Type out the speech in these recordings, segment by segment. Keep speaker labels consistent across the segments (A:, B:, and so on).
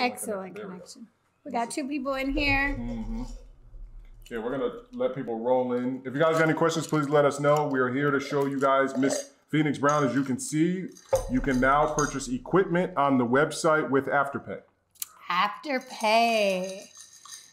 A: Excellent
B: connection.
A: connection. We got two people in here.
B: Mm-hmm. Yeah, we're gonna let people roll in. If you guys got any questions, please let us know. We are here to show you guys Miss Phoenix Brown. As you can see, you can now purchase equipment on the website with Afterpay.
A: Afterpay.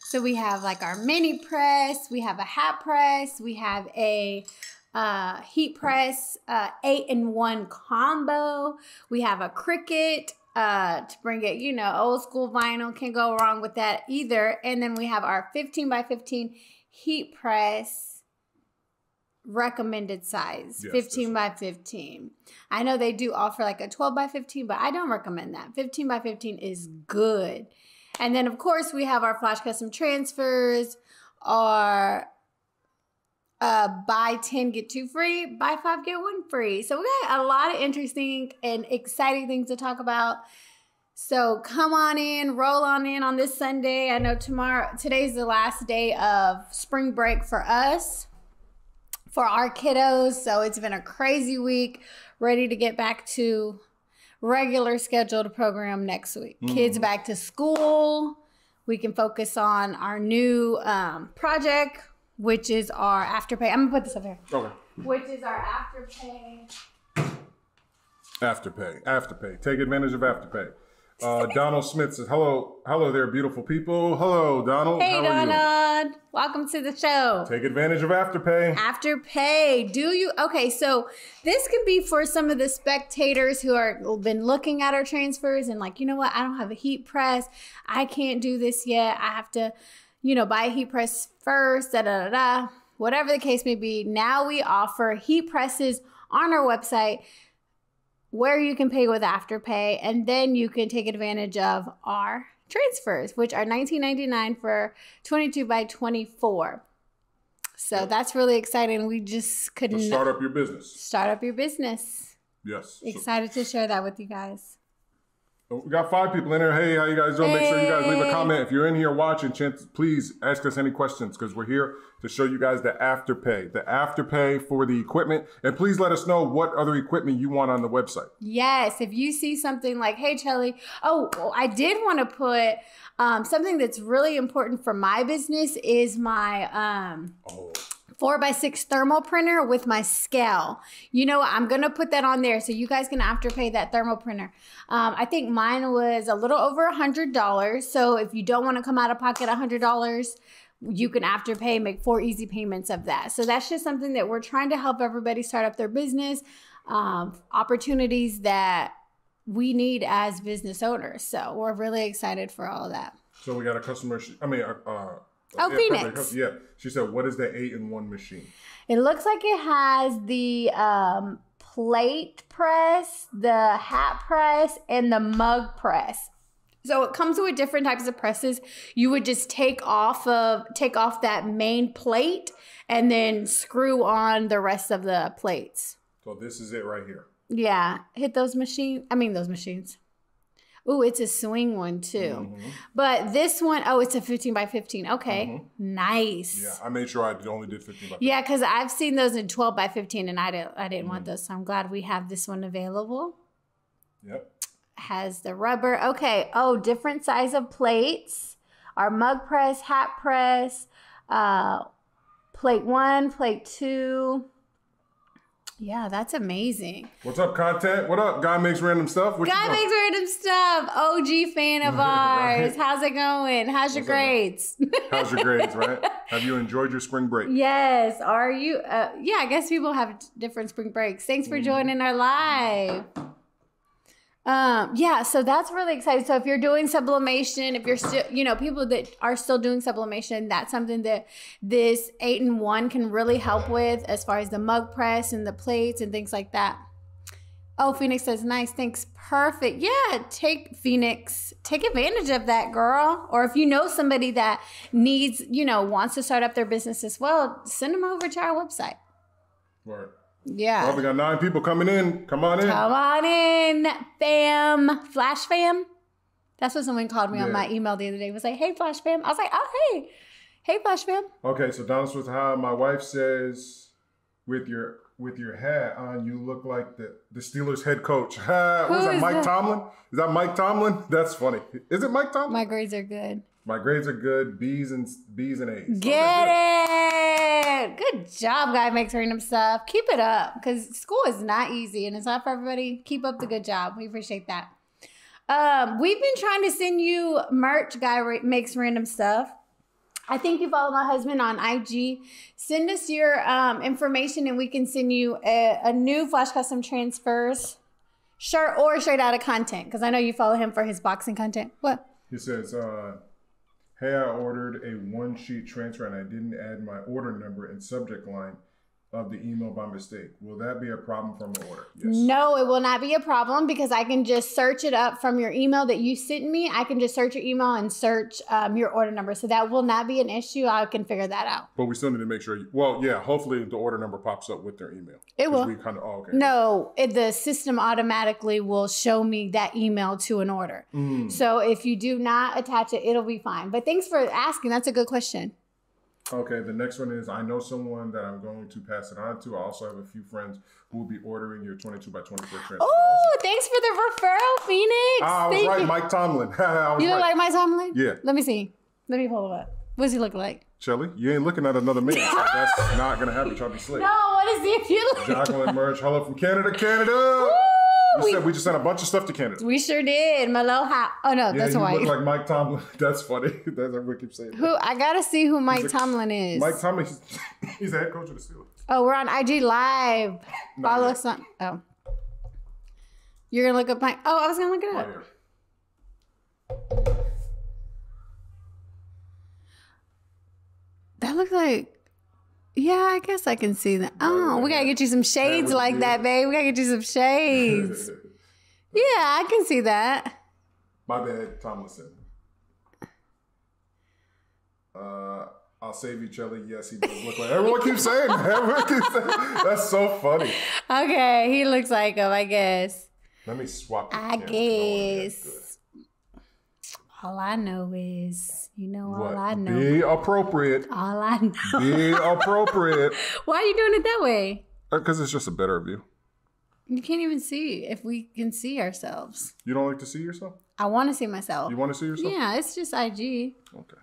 A: So we have like our mini press, we have a hat press, we have a uh, heat press, uh, eight in one combo. We have a Cricut uh, to bring it, you know, old school vinyl. Can't go wrong with that either. And then we have our 15 by 15 heat press recommended size
B: Yes,
A: 15 by 15 i know they do offer like a 12 by 15 but i don't recommend that 15 by 15 is good and then of course we have our flash custom transfers our uh buy 10 get 2 free buy 5 get 1 free. So we got a lot of interesting and exciting things to talk about. So come on in roll on in on this sunday. I know tomorrow today's the last day of spring break for us for our kiddos. So it's been a crazy week ready to get back to regular scheduled program next week. Kids back to school. We can focus on our new um, project which is our afterpay i'm gonna put this up here
B: Okay.
A: which is our afterpay
B: Afterpay. Afterpay. Take advantage of Afterpay. Uh, Donald Smith says, "Hello, hello there, beautiful people. Hello, Donald.
A: hey
B: How are you?
A: donald welcome to the show
B: Take advantage of Afterpay.
A: Afterpay. Do you? Okay, so this can be for some of the spectators who are been looking at our transfers and like, you know what? I don't have a heat press. I can't do this yet. I have to, you know, buy a heat press first. Da da da da. Whatever the case may be. Now we offer heat presses on our website where you can pay with Afterpay, and then you can take advantage of our transfers, which are $19.99 for 22 by 24. So that's really exciting. We just couldn't
B: start up your business.
A: start up your business.
B: Yes. So-
A: Excited to share that with you guys.
B: We got five people in there. Hey, how you guys doing? Make sure you guys leave a comment. If you're in here watching, chance, please ask us any questions because we're here to show you guys the afterpay, the afterpay for the equipment, and please let us know what other equipment you want on the website.
A: Yes, if you see something like, hey, Chelly, oh, well, I did want to put um, something that's really important for my business is my um,
B: Oh,
A: four by six thermal printer with my scale. You know. I'm gonna put that on there so you guys can afterpay that thermal printer. Um, I think mine was a little over a hundred dollars. So if you don't want to come out of pocket a hundred dollars, you can afterpay, make four easy payments of that. So that's just something that we're trying to help everybody start up their business, um, opportunities that we need as business owners. So we're really excited for all of that.
B: so we got a customer. I mean, uh,
A: Oh,
B: yeah,
A: Phoenix.
B: perfect. Yeah, she said, "What is the eight in one machine?"
A: It looks like it has the um, plate press, the hat press, and the mug press. So it comes with different types of presses. You would just take off of take off that main plate and then screw on the rest of the plates.
B: So this is it right here.
A: Yeah, hit those machines. I mean those machines. Ooh, it's a swing one too.
B: Mhm.
A: But this one, oh, it's a 15 by 15. Okay. Nice.
B: Yeah, I made sure I only did fifteen. By
A: Yeah, because I've seen those in 12 by 15 and I didn't I didn't
B: Mm-hmm.
A: want those. So I'm glad we have this one available.
B: Yep.
A: Has the rubber. Okay. Oh, different size of plates. Our mug press, hat press, uh, plate one, plate two. Yeah, that's amazing.
B: What's up, content? What up? Guy makes random stuff. What
A: Guy makes random stuff. OG fan of
B: Right.
A: ours. How's it going? How's your
B: What's
A: grades?
B: How's your grades? Right? Have you enjoyed your spring break?
A: Yes. Are you? Uh, yeah, I guess people have different spring breaks. Thanks for
B: Mhm.
A: joining our live. Um, yeah, so that's really exciting. So if you're doing sublimation, if you're still, you know, people that are still doing sublimation, that's something that this eight in one can really help with as far as the mug press and the plates and things like that. Oh, Phoenix says, nice, thanks. Perfect. Yeah, take Phoenix, take advantage of that, girl. Or if you know somebody that needs, you know, wants to start up their business as well, send them over to our website.
B: Right.
A: Yeah.
B: Well, we got nine people coming in. Come on in.
A: Come on in, fam. Flash fam. That's what someone called me on my email the other day. It was like, hey, Flash fam. I was like, oh, hey. Hey, Flash fam.
B: Okay, so Donald Smith, hi. My wife says, with your with your hat on, you look like the, the Steelers head coach. Ha,
A: Who
B: that, Mike
A: that?
B: Tomlin? Is that Mike Tomlin? That's funny. Is it Mike Tomlin?
A: My grades are good.
B: My grades are good. B's and B's and A's.
A: Get it. Good job, guy makes random stuff. Keep it up because school is not easy and it's not for everybody. Keep up the good job. We appreciate that. Um, we've been trying to send you merch, guy ra- makes random stuff. I think you follow my husband on IG. Send us your um, information and we can send you a, a new Flash Custom Transfers shirt or Straight Outta Content because I know you follow him for his boxing content. What?
B: He says, uh, "Hey, I ordered a one sheet transfer and I didn't add my order number and subject line of the email by mistake. Will that be a problem from the order?" Yes.
A: No, it will not be a problem because I can just search it up from your email that you sent me. I can just search your email and search um, your order number. So that will not be an issue. I can figure that out.
B: But we still need to make sure. You, well, yeah. Hopefully, the order number pops up with their email.
A: It will.
B: We kind of. Oh, okay.
A: No, it, the system automatically will show me that email to an order.
B: Mm.
A: So if you do not attach it, it'll be fine. But thanks for asking. That's a good question.
B: Okay, the next one is I know someone that I'm going to pass it on to. I also have a few friends who will be ordering your 22 by 24 transfer.
A: Oh, thanks for the referral, Phoenix.
B: Ah, I was
A: Thank
B: right,
A: you.
B: Mike Tomlin.
A: You look
B: right.
A: like Mike Tomlin?
B: Yeah.
A: Let me see. Let me pull it up. What does he look like?
B: Shelly, you ain't looking at another man. that's not gonna happen. Try to be slick.
A: No, what is he? If you look
B: Jacqueline Merge, hello from Canada, Canada. We,
A: we,
B: said we just sent a bunch of stuff to Canada.
A: we sure did. Maloha. Oh no,
B: Yeah,
A: that's
B: you
A: white.
B: look like Mike Tomlin. That's funny. That's everyone keeps saying. that.
A: Who? I gotta see who Mike
B: a-
A: Tomlin is.
B: Mike Tomlin, he's, he's the head coach of the Steelers.
A: oh, we're on IG Live.
B: Not
A: Follow
B: yet.
A: us on. Oh, you're gonna look up Mike. Oh, I was gonna look it
B: Right
A: up.
B: here.
A: That looks like. Yeah, I guess I can see that. Oh, we gotta get you some shades
B: would
A: like that, babe. We gotta get you some shades. yeah, I can see that.
B: My bad, Tomlinson. Uh, I'll save you, Chelly. Yes, he does look like. Everyone keeps saying that. Everyone keeps saying That's so funny.
A: Okay, he looks like him. I guess.
B: Let me swap.
A: I
B: camera, 'cause wanna get
A: guess. All I know is, you know, all I know.
B: Be appropriate.
A: All I know.
B: Be appropriate.
A: Why are you doing it that way?
B: Because it's just a better view.
A: You can't even see if we can see ourselves.
B: You don't like to see yourself?
A: I want to see myself.
B: You want to see yourself?
A: Yeah, it's just IG.
B: Okay.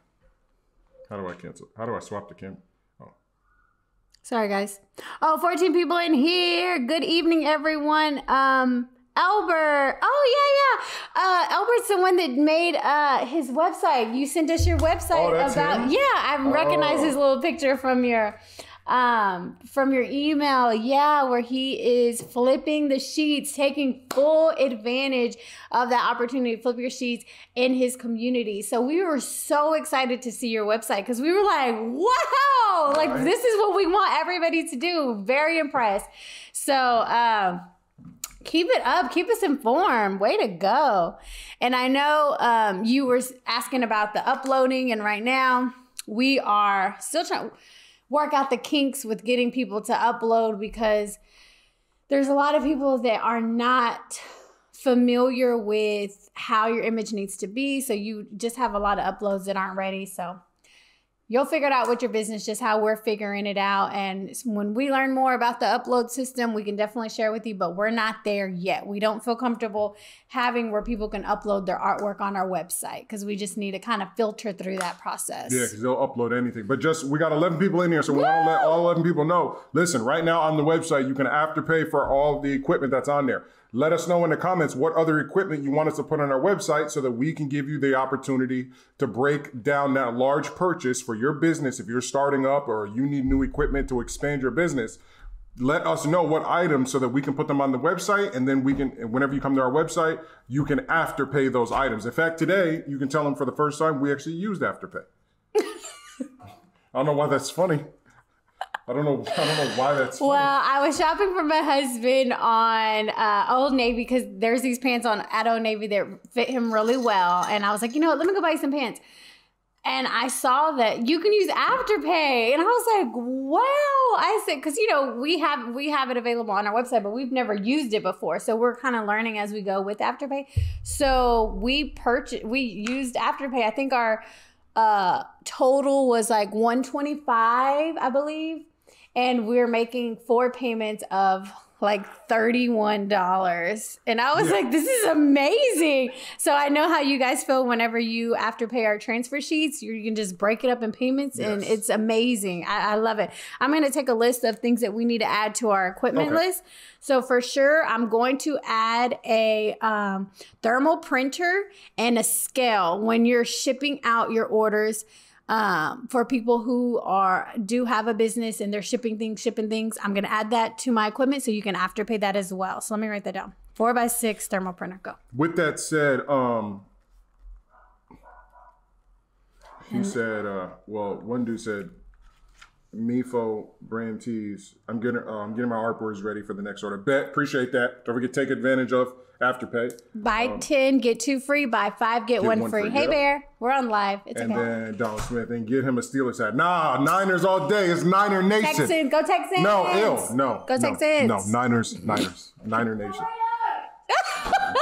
B: How do I cancel? How do I swap the camera? Oh.
A: Sorry, guys. Oh, 14 people in here. Good evening, everyone. Um, Albert. Oh, yeah, yeah. Uh, Albert's the one that made uh his website. You sent us your website
B: Oh,
A: about.
B: him?
A: Yeah, I recognize
B: Oh.
A: his little picture from your um from your email yeah where he is flipping the sheets taking full advantage of that opportunity to flip your sheets in his community so we were so excited to see your website because we were like wow like
B: Right.
A: this is what we want everybody to do very impressed so um keep it up keep us informed. Way to go. And i know um, you were asking about the uploading and right now we are still trying to work out the kinks with getting people to upload because there's a lot of people that are not familiar with how your image needs to be. So you just have a lot of uploads that aren't ready. So you'll figure it out with your business just how we're figuring it out and when we learn more about the upload system we can definitely share with you but we're not there yet we don't feel comfortable having where people can upload their artwork on our website because we just need to kind of filter through that process
B: Yeah, because they'll upload anything. But just we got 11 people in here, so we want to let all 11 people know. Listen, right now on the website, you can afterpay for all the equipment that's on there. Let us know in the comments what other equipment you want us to put on our website so that we can give you the opportunity to break down that large purchase for your business. If you're starting up or you need new equipment to expand your business, let us know what items so that we can put them on the website and then we can whenever you come to our website you can afterpay those items. In fact today you can tell them for the first time we actually used afterpay. I don't know why that's funny i don't know i don't know why that's funny.
A: Well, I was shopping for my husband on uh, Old Navy because there's these pants on at Old Navy that fit him really well, and I was like, you know what, let me go buy some pants. And I saw that you can use Afterpay, and I was like, wow. I said, because you know we have we have it available on our website, but we've never used it before, so we're kind of learning as we go with Afterpay. So we purchased, we used Afterpay. I think our uh, total was like 125, I believe and we're making four payments of like $31 and i was
B: Yeah.
A: like this is amazing. So i know how you guys feel whenever you afterpay our transfer sheets you can just break it up in payments and it's amazing. I, I love it. I'm going to take a list of things that we need to add to our equipment
B: Okay.
A: list. So for sure i'm going to add a um, thermal printer and a scale. When you're shipping out your orders um, for people who are do have a business and they're shipping things, shipping things. I'm gonna add that to my equipment so you can afterpay that as well. So let me write that down. Four by six thermal printer. Go.
B: With that said, um, he said, uh, well, one dude said, Mifo brand tees. I'm getting, uh, I'm getting my artboards ready for the next order. Bet, appreciate that. Don't forget, take advantage of afterpay.
A: Buy ten, get two free. Buy five, get, one,
B: one
A: free.
B: free,
A: Hey. Bear, we're on live. It's
B: And
A: okay.
B: then Donald Smith and get him a Steelers hat. Nah, Niners all day. It's Niner Nation.
A: Texans, go Texans.
B: No, ill. No.
A: Go
B: no,
A: Texans.
B: No, Niners, Niners, Niner Nation.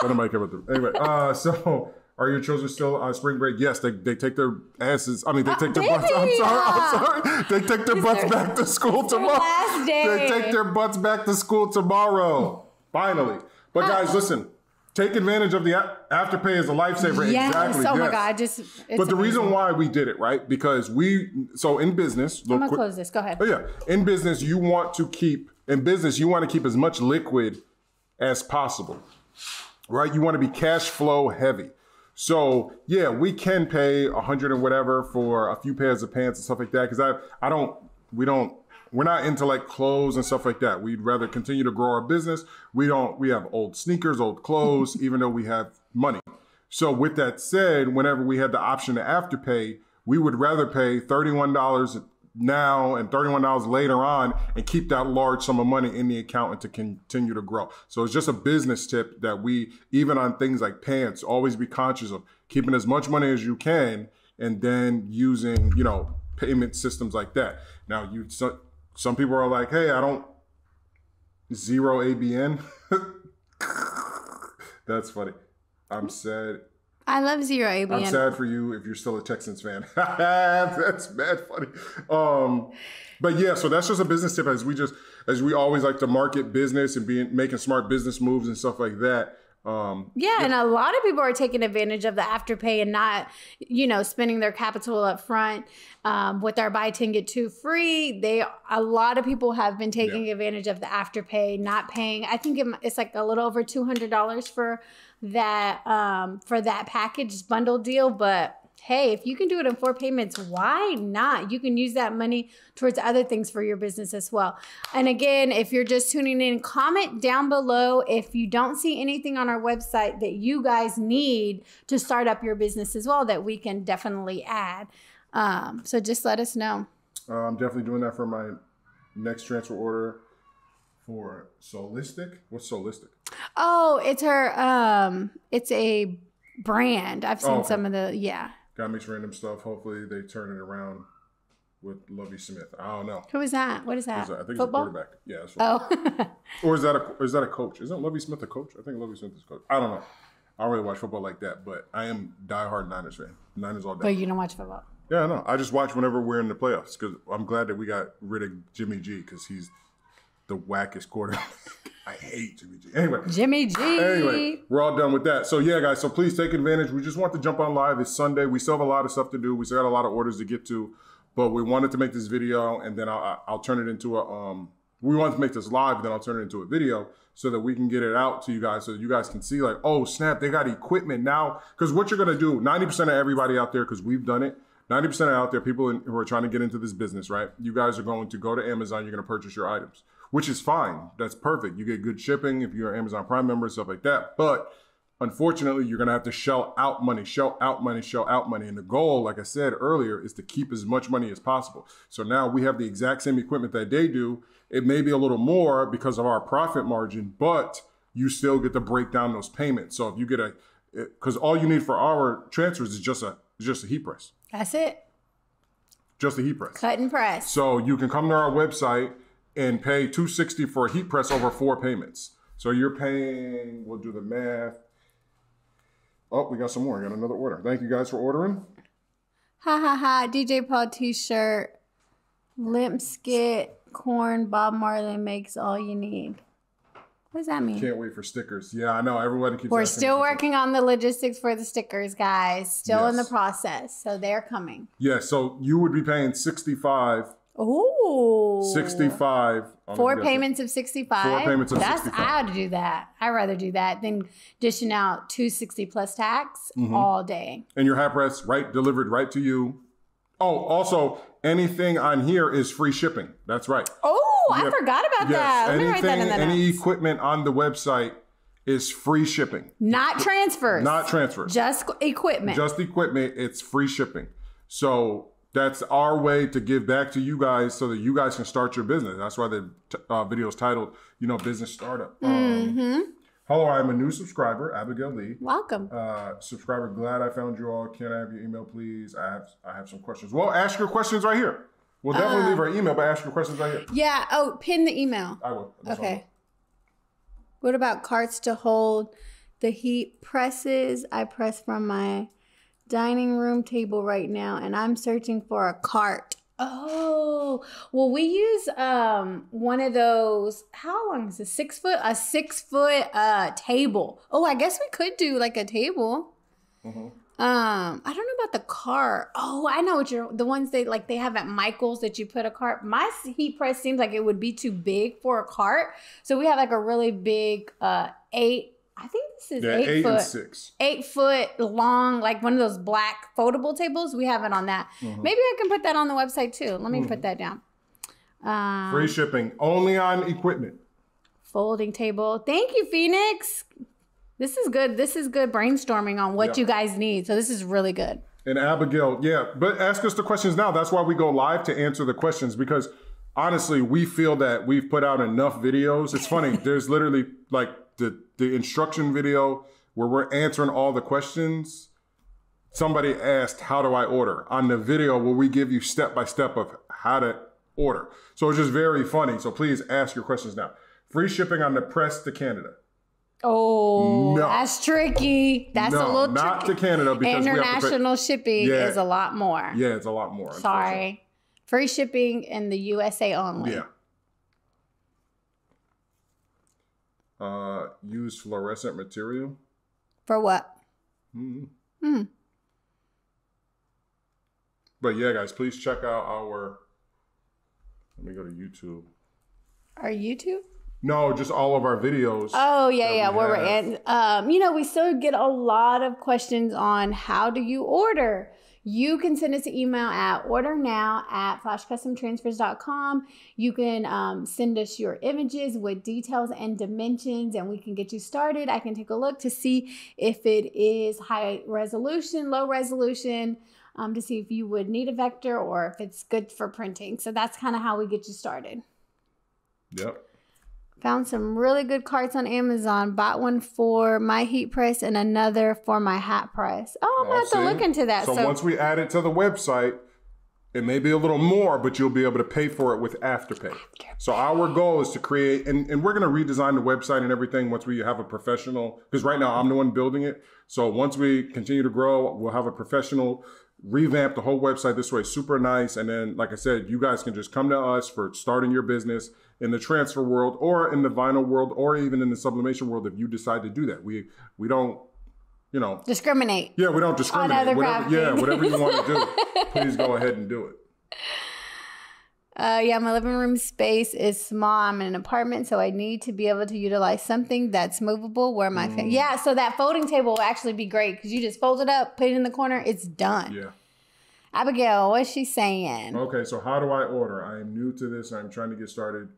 B: What am I coming through? Anyway, uh, so are your children still on spring break? Yes, they, they take their asses. I mean, they oh, take their butts. I'm sorry. I'm ah. sorry. They take their butts back to school tomorrow.
A: last day.
B: They take their butts back to school tomorrow. Finally. But guys, ah. listen. Take advantage of the afterpay as a lifesaver.
A: Yes.
B: Oh exactly.
A: oh my
B: yes.
A: god, I just. It's
B: But the
A: amazing.
B: reason why we did it, right? Because we so in business.
A: I'm gonna
B: quick-
A: close this. Go ahead.
B: Oh yeah, in business you want to keep in business you want to keep as much liquid as possible, right? You want to be cash flow heavy. So yeah, we can pay a hundred and whatever for a few pairs of pants and stuff like that because I I don't we don't we're not into like clothes and stuff like that. We'd rather continue to grow our business. We don't we have old sneakers, old clothes, even though we have money. So with that said, whenever we had the option to afterpay, we would rather pay $31 now and $31 later on and keep that large sum of money in the account and to continue to grow. So it's just a business tip that we, even on things like pants, always be conscious of keeping as much money as you can and then using, you know, payment systems like that. Now you, so, some people are like, hey, I don't zero ABN. That's funny. I'm sad.
A: I love zero
B: I'm sad for you if you're still a Texans fan. that's mad funny. Um, but yeah, so that's just a business tip as we just as we always like to market business and being making smart business moves and stuff like that. Um,
A: Yeah, and a lot of people are taking advantage of the afterpay and not, you know, spending their capital up front. Um, with our buy ten get two free, they a lot of people have been taking advantage of the afterpay, not paying. I think it, it's like a little over two hundred dollars for that um, for that package bundle deal. But hey, if you can do it in four payments, why not? You can use that money towards other things for your business as well. And again, if you're just tuning in, comment down below if you don't see anything on our website that you guys need to start up your business as well that we can definitely add. Um, so just let us know.
B: uh, I'm definitely doing that for my next transfer order for Solistic. What's Solistic?
A: Oh, it's her. Um, it's a brand. I've seen
B: Oh, okay.
A: some of the yeah.
B: Got mixed random stuff. Hopefully they turn it around with Lovie Smith. I don't know.
A: Who is that? What is that?
B: Is that- I think it's a quarterback. Yeah. That's right.
A: Oh,
B: Or is that a is that a coach? Isn't Lovie Smith a coach? I think Lovie Smith is a coach. I don't know. I don't really watch football like that, but I am diehard Niners fan. Niners all day.
A: but you don't watch football.
B: Yeah, I know. I just watch whenever we're in the playoffs because I'm glad that we got rid of Jimmy G because he's the wackest quarterback. I hate Jimmy G. Anyway,
A: Jimmy G.
B: anyway, we're all done with that. So yeah, guys. So please take advantage. We just want to jump on live. It's Sunday. We still have a lot of stuff to do. We still got a lot of orders to get to, but we wanted to make this video and then I'll, I'll turn it into a. Um, we wanted to make this live, then I'll turn it into a video so that we can get it out to you guys, so that you guys can see like, oh snap, they got equipment now. Because what you're gonna do, 90% of everybody out there, because we've done it. 90% out there, people in, who are trying to get into this business, right? You guys are going to go to Amazon, you're going to purchase your items, which is fine. That's perfect. You get good shipping if you're an Amazon Prime member, stuff like that. But unfortunately, you're going to have to shell out money, shell out money, shell out money. And the goal, like I said earlier, is to keep as much money as possible. So now we have the exact same equipment that they do. It may be a little more because of our profit margin, but you still get to break down those payments. So if you get a, because all you need for our transfers is just a just a heat press,
A: That's it.
B: just a heat press.
A: Cut and press.
B: So you can come to our website and pay 260 for a heat press over four payments. So you're paying, we'll do the math. Oh, we got some more. We got another order. Thank you guys for ordering.
A: Ha ha ha. DJ Paul t shirt. Limp Bizkit Korn. Bob Marley makes all you need. What does that mean?
B: Can't wait for stickers. Yeah, I know. Everybody keeps
A: We're still working on the logistics for the stickers, guys. Still in the process. So they're coming.
B: Yeah, so you would be paying 65
A: Ooh.
B: 65 on the
A: Four
B: yes,
A: payments of 65.
B: Four payments of
A: That's
B: 65.
A: I ought to do that. I'd rather do that than dishing out 260 plus tax
B: Mm-hmm.
A: all day.
B: And your hat press right delivered right to you. Oh, also anything on here is free shipping. That's right.
A: Oh, I forgot about that. Let me write that
B: anything,
A: in the
B: any
A: notes.
B: equipment on the website is free shipping,
A: Not transfers.
B: not transfers.
A: just equipment.
B: Just equipment, it's free shipping. So that's our way to give back to you guys so that you guys can start your business. That's why the t- uh, video is titled, you know, Business Startup. Um,
A: hmm
B: hello, I'm a new subscriber, Abigail Lee.
A: Welcome.
B: Uh, subscriber, glad I found you all. Can I have your email, please? I have I have some questions. Well, ask your questions right here. We'll definitely
A: Uh,
B: leave our email, but ask your questions right here.
A: Yeah. Oh, pin the email.
B: I will. That's all.
A: Okay. What about carts to hold the heat presses? I press from my dining room table right now and I'm searching for a cart. Oh, well, we use um one of those. How long is it? Six foot? A six foot uh table. Oh, I guess we could do like a table.
B: Mhm.
A: Um, I don't know about the cart. Oh, I know what you're the ones they like they have at Michael's that you put a cart. My heat press seems like it would be too big for a cart. So we have like a really big uh eight I think this is
B: Yeah,
A: eight,
B: eight,
A: foot
B: six.
A: eight foot long, like one of those black foldable tables. We have it on that.
B: Mhm.
A: Maybe I can put that on the website too. Let me put that down. Um,
B: Free shipping only on equipment.
A: folding table. Thank you, Phoenix. This is good. This is good brainstorming on what
B: Yeah.
A: you guys need. So this is really good.
B: And Abigail, yeah, but ask us the questions now. That's why we go live to answer the questions because honestly, we feel that we've put out enough videos. It's funny, there's literally like the the instruction video where we're answering all the questions. Somebody asked, "How do I order?" On the video where we give you step by step of how to order. So it's just very funny. So please ask your questions now. Free shipping on the press to Canada.
A: Oh,
B: No.
A: that's tricky. That's a little
B: not
A: tricky.
B: to Canada because we have to pay.
A: International shipping
B: Yeah.
A: is a lot more.
B: Yeah, it's a lot more.
A: Sorry. Free shipping in the USA only.
B: Yeah. Uh, use fluorescent material.
A: For what?
B: Mhm.
A: Hmm.
B: But yeah, guys, please check out our. Let me go to YouTube.
A: Our YouTube?
B: No, just all of our videos.
A: Oh yeah, yeah.
B: we
A: Where we're at. Um, you know, we still get a lot of questions on how do you order. You can send us an email at order now at flashcustomtransfers.com. You can um, send us your images with details and dimensions, and we can get you started. I can take a look to see if it is high resolution, low resolution, um, to see if you would need a vector or if it's good for printing. So that's kind of how we get you started.
B: Yep.
A: Found some really good carts on Amazon. Bought one for my heat press and another for my hat press. Oh, I'm gonna
B: Oh,
A: have to look into that.
B: So,
A: So,
B: once we add it to the website, it may be a little more, but you'll be able to pay for it with Afterpay. So our goal is to create, and, and we're going to redesign the website and everything once we have a professional, because right now I'm the one building it. So once we continue to grow, we'll have a professional revamp the whole website this way, super nice. And then, like I said, you guys can just come to us for starting your business in the transfer world or in the vinyl world or even in the sublimation world if you decide to do that. We we don't, you know,
A: discriminate.
B: yeah, we don't discriminate.
A: other
B: Whatever, yeah, whatever you want to do, please go ahead and do it.
A: Uh, yeah, my living room space is small. I'm in an apartment, so I need to be able to utilize something that's movable. Where my fa-
B: Mm.
A: yeah, so that folding table will actually be great because you just fold it up, put it in the corner, it's done.
B: Yeah.
A: Abigail, what's she saying?
B: Okay, so how do I order? I am new to this. I'm trying to get started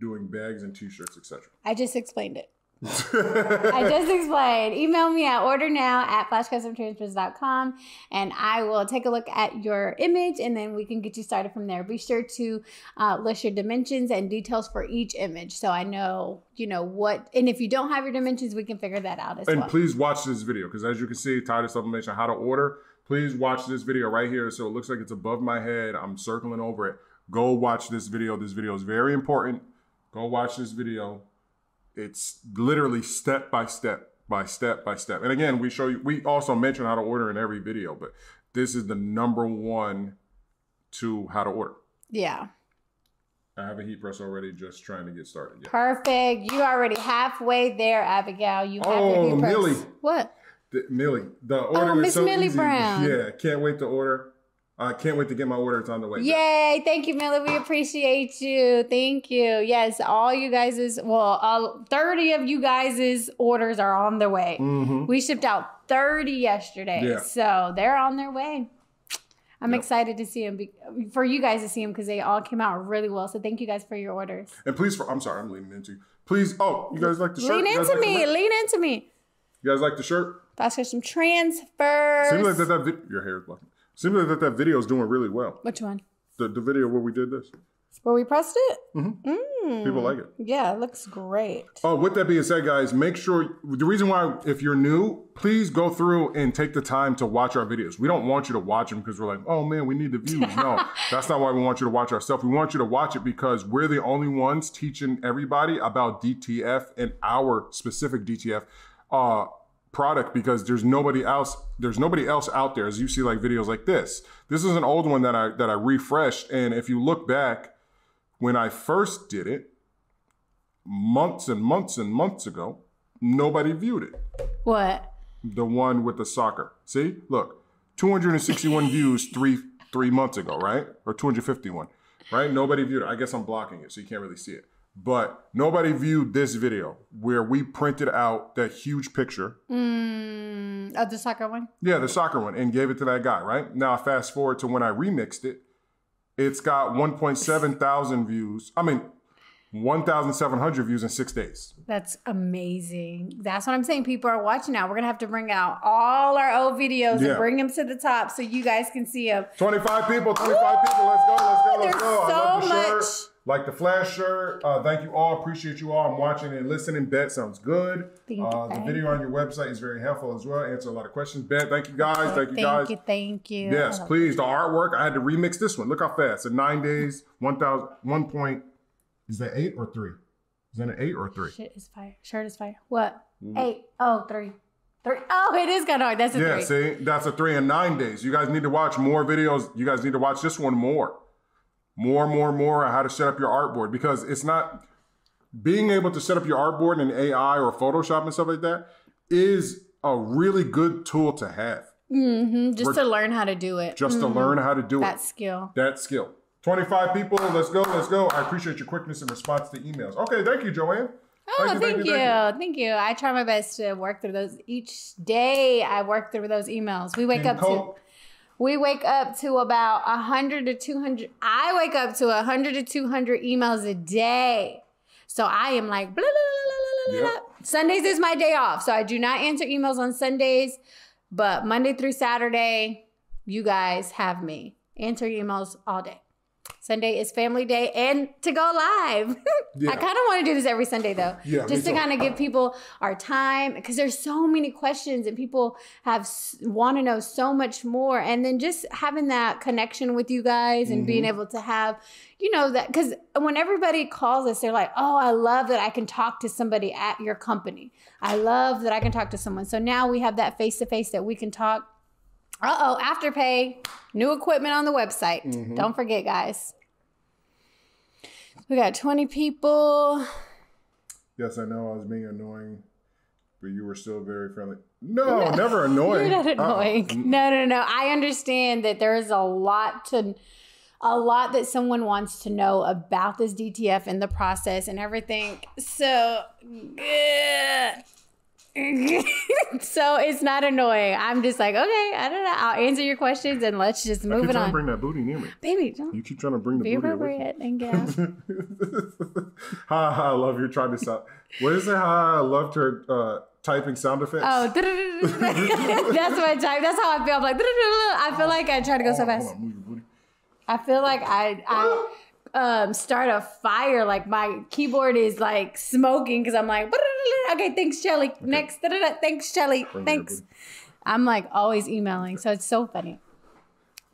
B: doing bags and t-shirts, etc.
A: I just explained it. I just explained. Email me at order now at flashcustomtransfers.com and I will take a look at your image and then we can get you started from there. Be sure to uh, list your dimensions and details for each image so I know, you know, what, and if you don't have your dimensions, we can figure that out as
B: and
A: well.
B: And please watch this video because as you can see, title sublimation, how to order. Please watch this video right here. So it looks like it's above my head. I'm circling over it. Go watch this video. This video is very important. Go watch this video. It's literally step by step by step by step. And again, we show you, we also mention how to order in every video, but this is the number one to how to order.
A: yeah.
B: I have a heat press already, just trying to get started. Yeah.
A: Perfect. You already halfway there, Abigail. You have
B: Oh,
A: your heat press.
B: Millie.
A: What?
B: The, Millie, the order
A: Oh,
B: is
A: Miss
B: so
A: Millie
B: easy.
A: Brown.
B: Yeah, can't wait to order. I can't wait to get my order. It's on the way.
A: Yay! Thank you, Millie. We appreciate you. Thank you. Yes, all you guys' well, all, thirty of you guys' orders are on their way.
B: Mm-hmm.
A: We shipped out thirty yesterday,
B: Yeah.
A: so they're on their way. I'm
B: Yep.
A: excited to see them be, for you guys to see them because they all came out really well. So thank you guys for your orders.
B: And please, for, I'm sorry, I'm leaning into you. Please, oh, you guys like the shirt?
A: Lean into
B: like
A: me. Lean into me.
B: You guys like the shirt?
A: Get some transfers.
B: Seems like that, that your hair is blocking. Seems like that that video is doing really well.
A: Which one?
B: The, the video where we did this,
A: Where we pressed it?
B: Mhm.
A: Mm.
B: people like it.
A: Yeah, it looks great.
B: Oh, with that being said, guys, make sure the reason why, if you're new, please go through and take the time to watch our videos. We don't want you to watch them because we're like, oh man, we need the views. No, that's not why we want you to watch our stuff. We want you to watch it because we're the only ones teaching everybody about DTF and our specific DTF uh, product because there's nobody else. There's nobody else out there. As you see, like videos like this. This is an old one that I that I refreshed, and if you look back when I first did it months and months and months ago, nobody viewed it.
A: What?
B: The one with the soccer. See, look, 261 views three three months ago, right? Or 251, right? Nobody viewed it. I guess I'm blocking it, so you can't really see it. But nobody viewed this video where we printed out that huge picture.
A: Mm, oh, the soccer one?
B: Yeah, the soccer one, and gave it to that guy, right? Now, fast forward to when I remixed it, it's got 1.7 thousand views. I mean, 1,700 views in six days.
A: That's amazing. That's what I'm saying. People are watching now. We're gonna have to bring out all our old videos
B: Yeah.
A: and bring them to the top so you guys can see them.
B: 25 people, 25 people. Let's go, let's go, let's
A: There's
B: go. I love
A: so
B: the shirt. Like the flash shirt. Uh, thank you all. Appreciate you all. I'm watching and listening. Bet sounds good.
A: Thank you,
B: uh, the video on your website is very helpful as well. Answer a lot of questions. Bet, thank you guys. Thank you
A: Thank
B: guys.
A: you, thank you.
B: Yes, please. The artwork. I had to remix this one. Look how fast. In nine days, 1,000, one point. Is that eight or three? Is that an eight or three?
A: Shit is fire. Shirt is fire. What? Eight. Oh, three. Three. Oh, it is kind of hard. That's a
B: Yeah,
A: three.
B: see, that's a three in nine days. You guys need to watch more videos. You guys need to watch this one more. More, and more, and more on how to set up your artboard because it's not being able to set up your artboard in AI or Photoshop and stuff like that is a really good tool to have
A: hmm Just
B: We're-
A: to learn how to do it.
B: just to learn how to do
A: that
B: it.
A: That skill.
B: That skill. 25 people. Let's go. Let's go. I appreciate your quickness in response to emails. Okay. Thank you, Joanne.
A: Oh, thank, you, thank you. I try my best to work through those each day. I work through those emails. We wake
B: And
A: up to
B: Coke.
A: We wake up to about hundred to two hundred. I wake up to hundred to two hundred emails a day. So I am like blah, blah, blah, blah, blah, blah,
B: Yep.
A: Sundays is my day off, so I do not answer emails on Sundays. But Monday through Saturday, you guys have me answer emails all day. Sunday is family day and to go live.
B: Yeah.
A: I kind of want to do this every Sunday though.
B: Yeah,
A: Just to kind of give people our time because there's so many questions and people have want to know so much more and then just having that connection with you guys and
B: Mm-hmm.
A: being able to have you know that cuz when everybody calls us they're like, "Oh, I love that I can talk to somebody at your company. I love that I can talk to someone." So now we have that face to face that we can talk uh oh, Afterpay, new equipment on the website.
B: Mm-hmm.
A: Don't forget, guys. We got 20 people.
B: Yes, I know I was being annoying, but you were still very friendly. No, never annoying.
A: You're not
B: Uh-uh.
A: annoying. No, no, no. I understand that there is a lot to a lot that someone wants to know about this DTF and the process and everything. So so it's not annoying. I'm just like, okay, I don't know. I'll answer your questions and let's just
B: I
A: move
B: keep
A: it
B: trying to
A: on.
B: bring that booty near me.
A: Baby, don't
B: You keep trying to bring the
A: be
B: booty
A: appropriate and get
B: ha ha! I love you trying to sound. What is it? Ha! I loved her uh, typing sound effects.
A: Oh, that's my type. That's how I feel. I'm like, I feel like I try to go so fast.
B: hold on, move your booty.
A: I feel like I I um start a fire. Like my keyboard is like smoking because I'm like, okay, thanks, Shelly. Next, thanks, Shelly.
B: Bring me your
A: Thanks. I'm like always emailing, so it's so funny.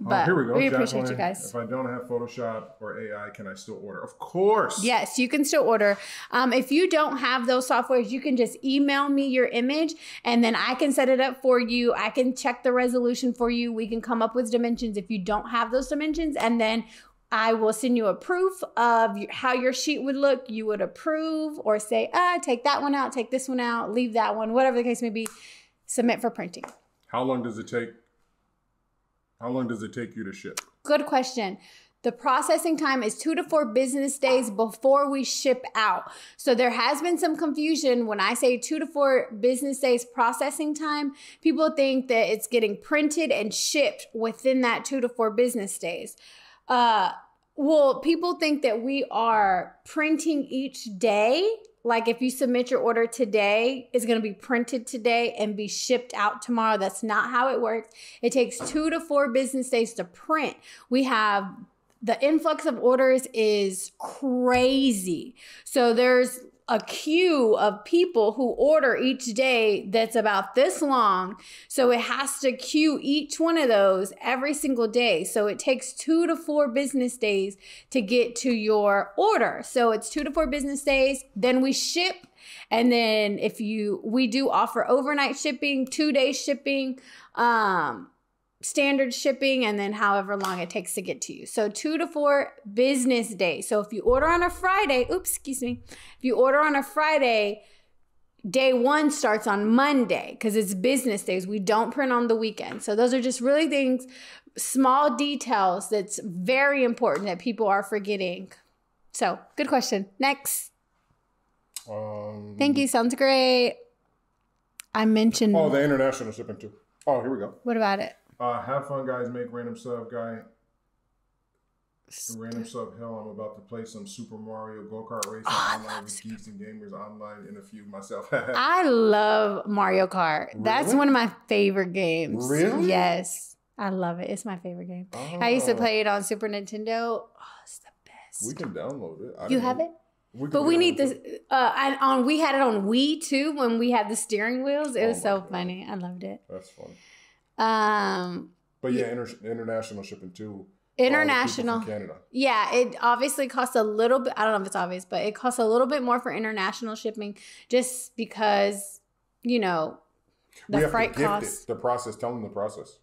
B: Oh,
A: But
B: here we go.
A: appreciate
B: Jacqueline.
A: you guys.
B: If I don't have Photoshop or AI, can I still order? Of course.
A: Yes, you can still order. Um, if you don't have those softwares, you can just email me your image and then I can set it up for you. I can check the resolution for you. We can come up with dimensions if you don't have those dimensions. And then I will send you a proof of how your sheet would look. You would approve or say, ah, take that one out, take this one out, leave that one, whatever the case may be. Submit for printing.
B: How long does it take? How long does it take you to ship?
A: Good question. The processing time is two to four business days before we ship out. So there has been some confusion when I say two to four business days processing time. People think that it's getting printed and shipped within that two to four business days. Uh, well, people think that we are printing each day. Like if you submit your order today, it's going to be printed today and be shipped out tomorrow. That's not how it works. It takes two to four business days to print. We have the influx of orders is crazy. So there's a queue of people who order each day that's about this long. So it has to queue each one of those every single day. So it takes two to four business days to get to your order. So it's two to four business days. Then we ship. And then if you, we do offer overnight shipping, two day shipping. Um, standard shipping and then however long it takes to get to you. So two to four business days. So if you order on a Friday, oops, excuse me. If you order on a Friday, day one starts on Monday because it's business days. We don't print on the weekend. So those are just really things, small details that's very important that people are forgetting. So good question. Next.
B: Um,
A: Thank you. Sounds great. I mentioned
B: Oh, the international shipping too. Oh, here we go.
A: what about it?
B: Uh, have fun, guys. Make random sub, guy. Random sub hell. I'm about to play some Super Mario Go Kart racing
A: Oh,
B: online with geeks and gamers online in a few myself.
A: I love Mario Kart. That's one of my favorite games.
B: Really?
A: Yes. I love it. It's my favorite game. I used to
B: Oh,
A: play it on Super Nintendo. Oh, it's the best.
B: We can download it. I
A: you have
B: know.
A: it?
B: We
A: But we need this uh and on we had it on Wii too when we had the steering wheels. It
B: Oh
A: was so
B: God.
A: funny. I loved it.
B: That's fun.
A: Um
B: But yeah, inter- international shipping too. for all the people
A: international
B: Canada.
A: Yeah, it obviously costs a little bit. I don't know if it's obvious, but it costs a little bit more for international shipping just because, you know, the freight costs.
B: it. The process. Tell them the process.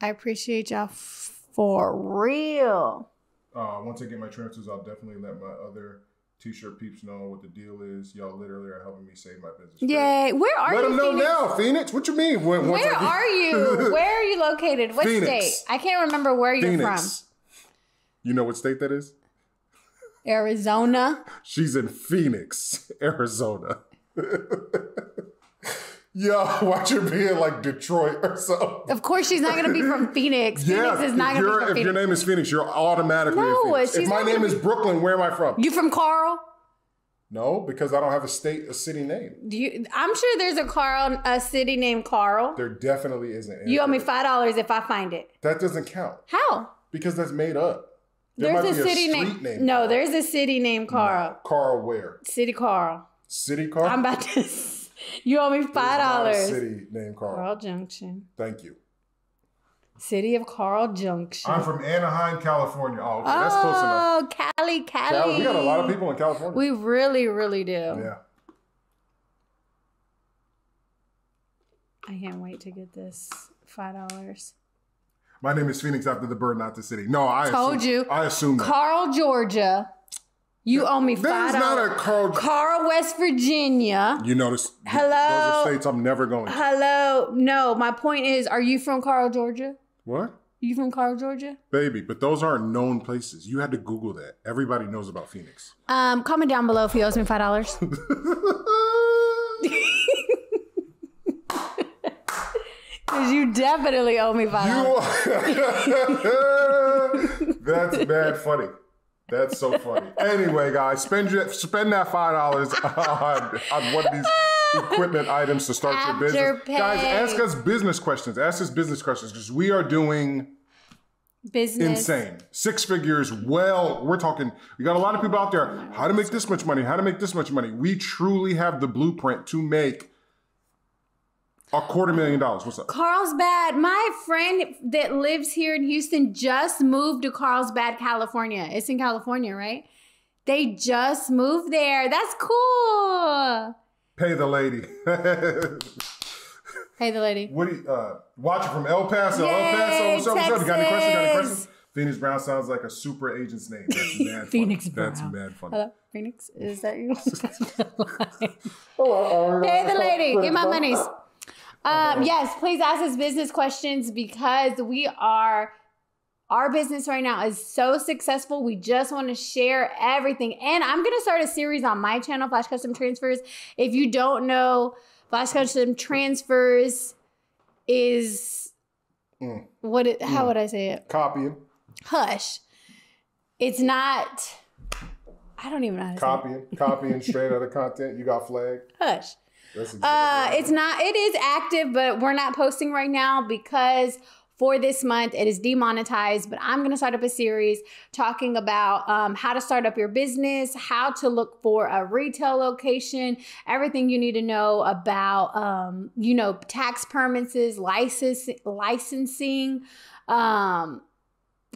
A: I appreciate y'all for real.
B: Uh, once I get my transfers, I'll definitely let my other t-shirt peeps know what the deal is. Y'all literally are helping me save my business.
A: Yay. Where are
B: Let
A: you?
B: Let them know
A: Phoenix?
B: now, Phoenix. What you mean? When,
A: Where are you? Where are you located? What
B: Phoenix.
A: state? I can't remember where you're
B: Phoenix. You know what state that is?
A: Arizona.
B: She's in Phoenix, Arizona. Yo, watch her be in like Detroit or something.
A: Of course, she's not going to be from Phoenix.
B: Yeah,
A: Phoenix is not going to be from
B: if your name is Phoenix, you're automatically
A: No,
B: Phoenix.
A: she's
B: If my name
A: gonna
B: is Brooklyn, where am I from?
A: You from Carl?
B: no, because I don't have a state, a city name.
A: Do you, I'm sure there's a Carl, a city named Carl.
B: There definitely isn't.
A: You owe me five dollars if I find it.
B: That doesn't count
A: How?
B: because that's made up. There
A: There's a
B: be
A: city
B: street
A: name. No,
B: Carl.
A: there's a city named Carl.
B: Carl where?
A: City Carl.
B: City Carl.
A: I'm about to. You owe me five dollars.
B: City named Carl.
A: Carl Junction.
B: Thank you.
A: City of Carl Junction.
B: I'm from Anaheim, California. Oh, okay, that's close enough.
A: Oh, Cali, Cali.
B: Cal- we got a lot of people in California.
A: We really, really do.
B: yeah.
A: I can't wait to get this five dollars.
B: My name is Phoenix after the bird, not the city. No, I
A: Told
B: assume,
A: you.
B: I assume that.
A: Carl, Georgia. You owe me five
B: not
A: dollars.
B: a Carl.
A: Carl, West Virginia.
B: You notice?
A: Hello?
B: Those are states I'm never going to.
A: Hello. No, my point is, are you from Carl, Georgia?
B: What?
A: You from Carl, Georgia?
B: Baby, but those aren't known places. You had to Google that. Everybody knows about Phoenix.
A: Um, comment down below if he owes me five dollars. Cause you definitely owe me five dollars.
B: You That's bad funny. That's so funny. Anyway, guys, spend your, spend that five dollars on, on one of these equipment items to start your business.
A: Afterpay.
B: Guys, ask us business questions. Ask us business questions because we are doing
A: Business.
B: insane. Six figures. Well, we're talking. We got a lot of people out there. How to make this much money? How to make this much money? We truly have the blueprint to make a quarter million dollars. What's up?
A: Carlsbad. My friend that lives here in Houston just moved to Carlsbad, California. It's in California, right? They just moved there. That's cool.
B: Pay the lady.
A: Pay the lady.
B: What do you, uh, watching from El Paso? El Paso, what's up? What's up? You got any questions? Got any questions? Phoenix Brown sounds like a super agent's name. That's mad
A: Phoenix
B: funny.
A: Brown.
B: That's mad funny.
A: Hello, Phoenix. Is that you?
B: Hello,
A: Hey, the lady, get my monies. Um, yes, please ask us business questions because we are. Our business right now is so successful. We just want to share everything. And I'm going to start a series on my channel, Flash Custom Transfers. If you don't know, Flash Custom Transfers is
B: Mm.
A: what it, how would I say it?
B: Copying,
A: Hush. It's not I don't even know how to say it.
B: copying, copying straight out of content. You got flagged.
A: Hush. Uh, it's not. It is active, but we're not posting right now because for this month it is demonetized. But I'm gonna start up a series talking about um, how to start up your business, how to look for a retail location, everything you need to know about, um, you know, tax permits, license licensing. Um,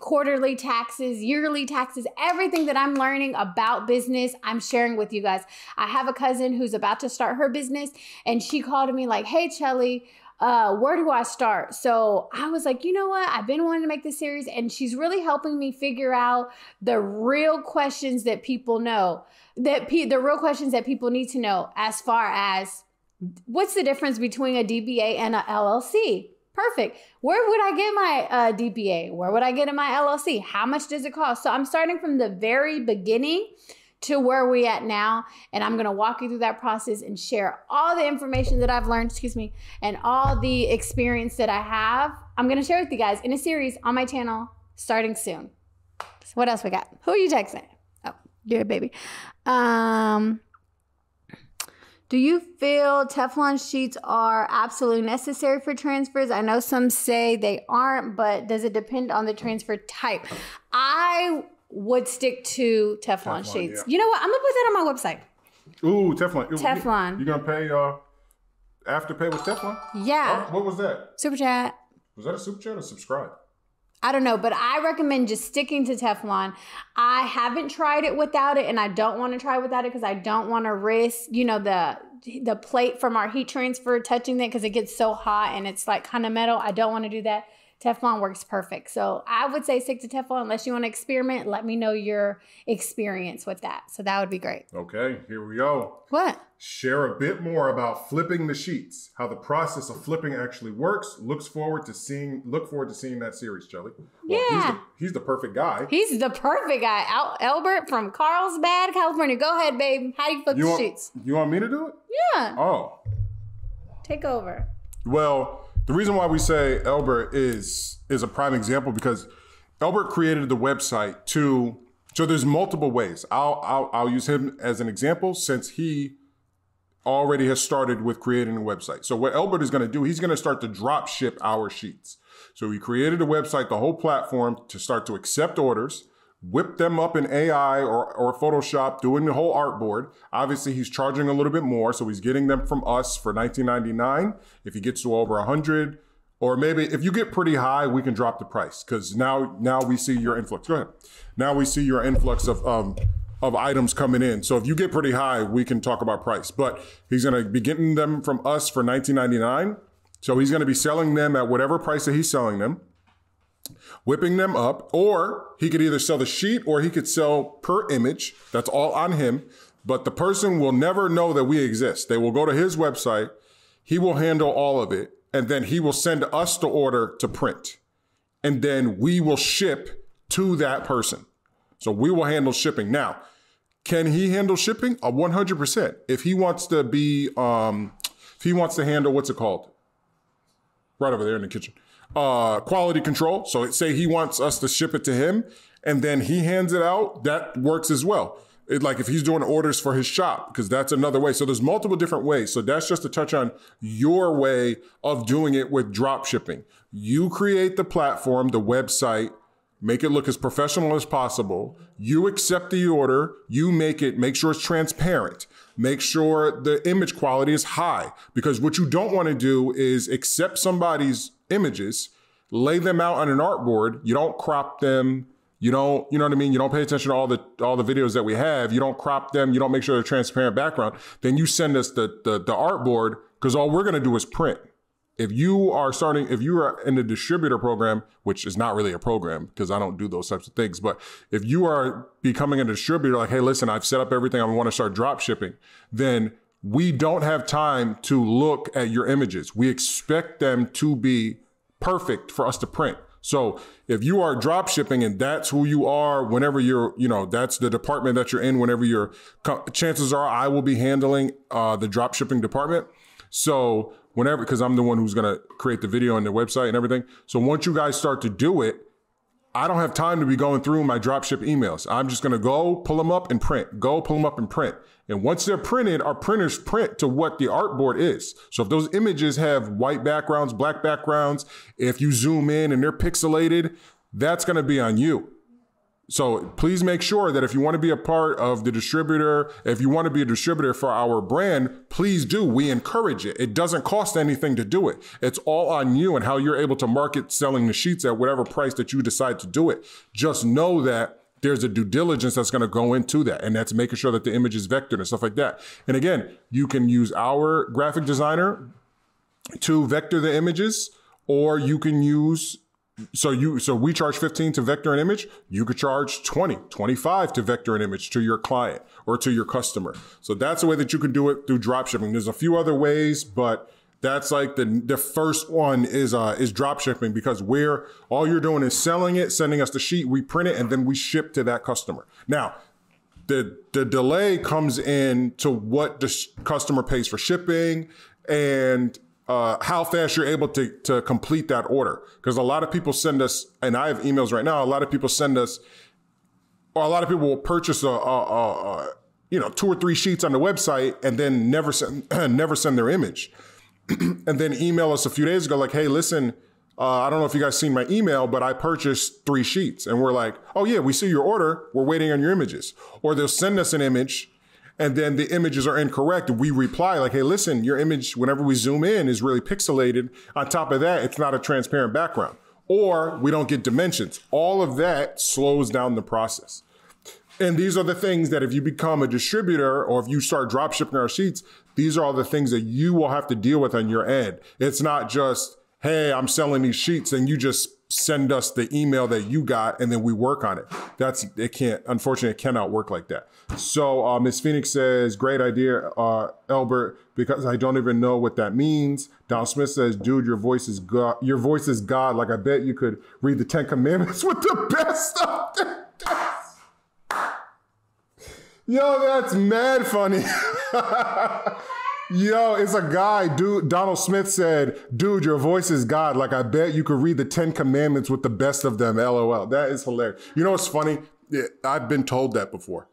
A: quarterly taxes, yearly taxes, everything that I'm learning about business, I'm sharing with you guys. I have a cousin who's about to start her business and she called me like, "Hey Chelly, uh, where do I start?" So I was like, "You know what? I've been wanting to make this series and she's really helping me figure out the real questions that people know. That pe- the real questions that people need to know as far as what's the difference between a DBA and a LLC? Perfect. Where would I get my uh, DBA? Where would I get in my LLC? How much does it cost? So I'm starting from the very beginning to where we at now, and I'm going to walk you through that process and share all the information that I've learned, excuse me, and all the experience that I have. I'm going to share with you guys in a series on my channel starting soon. So what else we got? Who are you texting? Oh, good baby. Um, do you feel Teflon sheets are absolutely necessary for transfers? I know some say they aren't, but does it depend on the transfer type? I would stick to Teflon,
B: Teflon,
A: sheets.
B: yeah.
A: You know what? I'm gonna put that on my website.
B: Ooh, Teflon.
A: Teflon.
B: You, gonna pay uh afterpay with Teflon?
A: Yeah.
B: What was that?
A: Super chat.
B: Was that a super chat or subscribe?
A: I don't know, but I recommend just sticking to Teflon. I haven't tried it without it, and I don't want to try without it because I don't want to risk, you know, the the plate from our heat transfer touching it because it gets so hot and it's like kind of metal. I don't want to do that. Teflon works perfect. So I would say stick to Teflon unless you want to experiment. Let me know your experience with that. So that would be great.
B: Okay, here we go.
A: What?
B: Share a bit more about flipping the sheets, how the process of flipping actually works. Looks forward to seeing. Look forward to seeing that series, Jelly. Well, he's
A: Yeah.
B: the, he's the perfect guy.
A: He's the perfect guy. Al- Albert from Carlsbad, California. Go ahead, babe. How do you flip
B: You
A: the
B: want,
A: sheets?
B: you want me to do it?
A: Yeah.
B: Oh,
A: Take over.
B: Well, the reason why we say Elbert is is a prime example because Elbert created the website to so there's multiple ways. I'll I'll, I'll use him as an example since he already has started with creating a website. So what Elbert is going to do, he's going to start to drop ship our sheets. So he created a website, the whole platform to start to accept orders, whip them up in AI or, or Photoshop, doing the whole artboard. Obviously, he's charging a little bit more, so he's getting them from us for $19.99. If he gets to over 100 or maybe if you get pretty high, we can drop the price because now now we see your influx. Go ahead. Now we see your influx of um, of items coming in. So if you get pretty high, we can talk about price. But he's to be getting them from us for $19.99. So he's to be selling them at whatever price that he's selling them whipping them up, or he could either sell the sheet or he could sell per image. That's all on him. But the person will never know that we exist. They will go to his website, he will handle all of it, and then he will send us the order to print. And then we will ship to that person. So we will handle shipping. Now, can he handle shipping? A 100%. If he wants to be, um, if he wants to handle, what's it called? right over there in the kitchen. Uh, quality control. So say he wants us to ship it to him and then he hands it out, that works as well. It, like if he's doing orders for his shop, because that's another way. So there's multiple different ways. So that's just to touch on your way of doing it with drop shipping. You create the platform, the website, make it look as professional as possible. You accept the order, you make it, make sure it's transparent. Make sure the image quality is high because what you don't want to do is accept somebody's images, lay them out on an artboard. You don't crop them. You don't, you know what I mean? You don't pay attention to all the all the videos that we have. You don't crop them. You don't make sure they're transparent background. Then you send us the the, the artboard because all we're gonna do is print. if you are starting, if you are in the distributor program, which is not really a program because I don't do those types of things, but if you are becoming a distributor, like, hey, listen, I've set up everything, I want to start drop shipping, then we don't have time to look at your images. We expect them to be perfect for us to print. So if you are drop shipping and that's who you are, whenever you're, you know, that's the department that you're in, whenever you're, chances are I will be handling uh, the drop shipping department. So whenever, because I'm the one who's going to create the video and the website and everything. So once you guys start to do it, I don't have time to be going through my dropship emails. I'm just going to go pull them up and print, go pull them up and print. And once they're printed, our printers print to what the artboard is. So if those images have white backgrounds, black backgrounds, if you zoom in and they're pixelated, that's going to be on you. So please make sure that if you want to be a part of the distributor, if you want to be a distributor for our brand, please do. We encourage it. It doesn't cost anything to do it. It's all on you and how you're able to market selling the sheets at whatever price that you decide to do it. Just know that there's a due diligence that's going to go into that. And that's making sure that the image is vectored and stuff like that. And again, you can use our graphic designer to vector the images, or you can use so you so we charge 15 to vector an image you could charge 20 25 to vector an image to your client or to your customer. So that's the way that you can do it through drop shipping. There's a few other ways but that's like the the first one is uh is drop shipping because we're all you're doing is selling it sending us the sheet we print it and then we ship to that customer. Now the the delay comes in to what the customer pays for shipping and uh, how fast you're able to, to complete that order. Because a lot of people send us, and I have emails right now, a lot of people send us, or a lot of people will purchase a, a, a, a you know, two or three sheets on the website and then never send, never send their image. and then email us a few days ago, like, hey, listen, uh, I don't know if you guys seen my email, but I purchased three sheets. And we're like, oh yeah, we see your order. We're waiting on your images. Or they'll send us an image and then the images are incorrect, we reply like, hey, listen, your image, whenever we zoom in, is really pixelated. On top of that, it's not a transparent background. Or we don't get dimensions. All of that slows down the process. And these are the things that if you become a distributor or if you start drop shipping our sheets, these are all the things that you will have to deal with on your end. It's not just, hey, I'm selling these sheets and you just send us the email that you got and then we work on it. That's it can't unfortunately it cannot work like that. So uh, Miss Phoenix says, great idea, uh, Albert, because I don't even know what that means. Don Smith says, dude, your voice is God. Your voice is God. Like I bet you could read the Ten Commandments with the best of. Yo, that's mad funny. Yo, it's a guy, dude. Donald Smith said, dude, your voice is God. Like, I bet you could read the Ten Commandments with the best of them. LOL. That is hilarious. You know what's funny? Yeah, I've been told that before.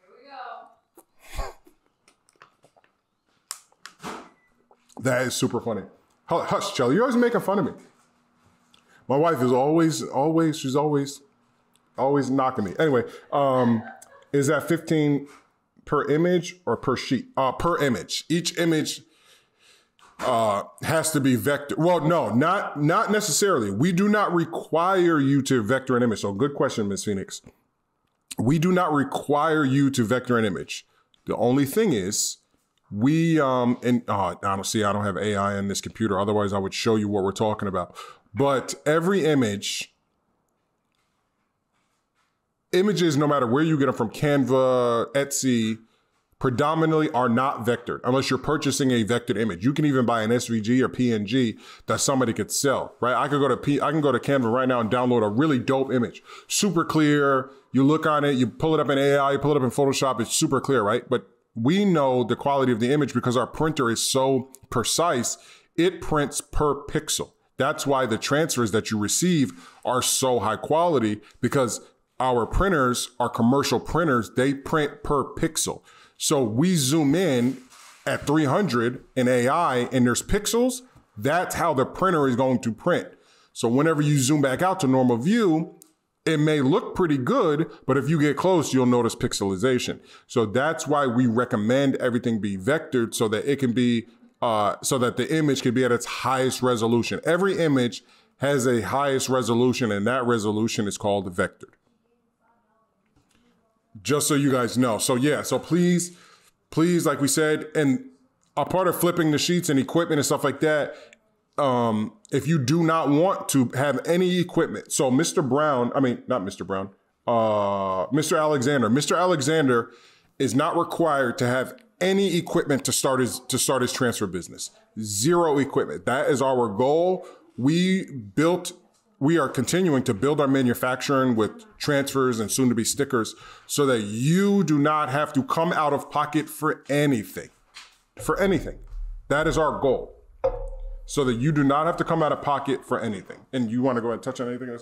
B: Here we go. That is super funny. Hush, Shelly. You're always making fun of me. My wife is always, always, she's always, always knocking me. Anyway, um, is that 15 per image or per sheet? Uh, per image. Each image uh, has to be vector. Well, no, not not necessarily. We do not require you to vector an image. So, good question, Ms. Phoenix. We do not require you to vector an image. The only thing is, we um and uh, I don't see I don't have AI in this computer. Otherwise, I would show you what we're talking about. But every image images, no matter where you get them from, Canva, Etsy, predominantly are not vectored unless you're purchasing a vectored image. You can even buy an SVG or PNG that somebody could sell, right? I could go to P, I can go to Canva right now and download a really dope image, super clear. You look on it, you pull it up in AI, you pull it up in Photoshop, it's super clear, right? But we know the quality of the image because our printer is so precise. It prints per pixel. That's why the transfers that you receive are so high quality because our printers, our commercial printers, they print per pixel. So we zoom in at 300 in AI and there's pixels. That's how the printer is going to print. So whenever you zoom back out to normal view, it may look pretty good, but if you get close, you'll notice pixelization. So that's why we recommend everything be vectored so that it can be, uh, so that the image can be at its highest resolution. Every image has a highest resolution and that resolution is called vectored just so you guys know. So yeah, so please, please, like we said, and a part of flipping the sheets and equipment and stuff like that. Um, if you do not want to have any equipment, so Mr. Brown, I mean not Mr. Brown, uh, Mr. Alexander, Mr. Alexander is not required to have any equipment to start his to start his transfer business. Zero equipment. That is our goal. We built we are continuing to build our manufacturing with transfers and soon to be stickers so that you do not have to come out of pocket for anything. For anything. That is our goal. So that you do not have to come out of pocket for anything. And you want to go ahead and touch on anything?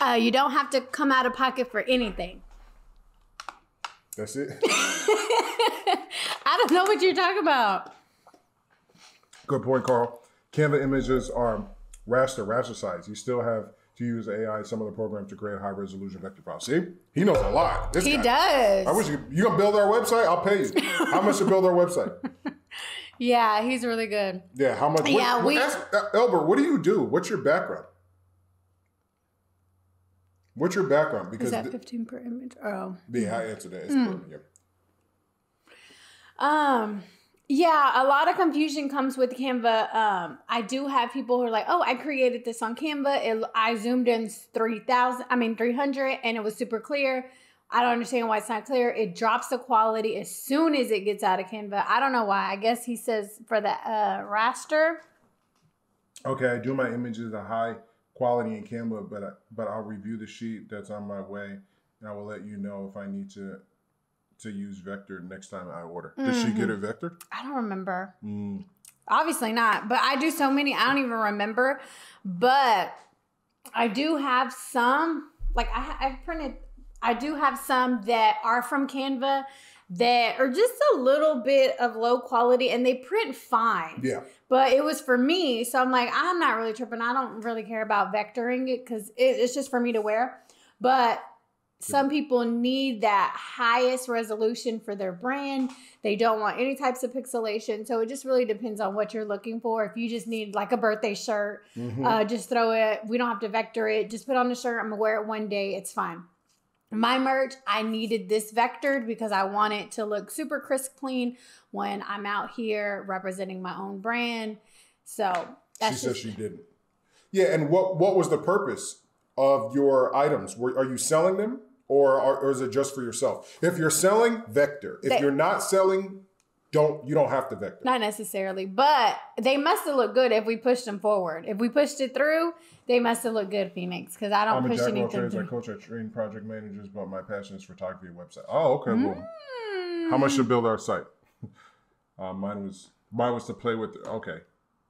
A: Uh, you don't have to come out of pocket for anything.
B: That's it.
A: I don't know what you're talking about.
B: Good point, Carl. Canva images are raster, raster size. You still have to use AI, some of the programs to create high resolution vector files. See, he knows a lot. This
A: He
B: guy.
A: does.
B: I wish you, you gonna build our website. I'll pay you. How much to build our website?
A: Yeah, he's really good.
B: Yeah, how much?
A: Yeah,
B: what-
A: we-
B: ask, uh, Elbert, what do you do? What's your background? What's your background? Because
A: Is that
B: th-
A: 15 per image? Oh.
B: yeah, I answered that. It's
A: Hmm.
B: perfect, yeah.
A: Um, yeah, a lot of confusion comes with Canva. Um, I do have people who are like, "Oh, I created this on Canva. It, I zoomed in three thousand, I mean three hundred, and it was super clear." I don't understand why it's not clear. It drops the quality as soon as it gets out of Canva. I don't know why. I guess he says for the uh, raster.
B: Okay, I do my images at high quality in Canva, but I, but I'll review the sheet that's on my way, and I will let you know if I need to to use vector next time I order. Did she
A: Mm-hmm.
B: get it vector?
A: I don't remember.
B: Mm.
A: Obviously not, but I do so many, I don't even remember. But I do have some, like I, I've printed, I do have some that are from Canva that are just a little bit of low quality and they print fine.
B: Yeah.
A: But it was for me. So I'm like, I'm not really tripping. I don't really care about vectoring it because it, it's just for me to wear. But some people need that highest resolution for their brand. They don't want any types of pixelation. So it just really depends on what you're looking for. If you just need like a birthday shirt,
B: Mhm.
A: uh, just throw it. We don't have to vector it. Just put on the shirt. I'm gonna wear it one day. It's fine. My merch, I needed this vectored because I want it to look super crisp clean when I'm out here representing my own brand. So
B: she
A: that's
B: says she didn't. Yeah, and what what was the purpose of your items? Were, are you selling them, or, are, or is it just for yourself? If you're selling, vector. If
A: They-
B: you're not selling, don't you don't have to vector.
A: not necessarily, but they must have looked good if we pushed them forward. If we pushed it through, they must have looked good, Phoenix, because I don't
B: I'm
A: push
B: all
A: anything.
B: trades. I
A: through.
B: coach, I train project managers, but my passion is photography and website. Oh, okay. Well,
A: Mm.
B: how much to build our site? Uh, mine was mine was to play with. Okay,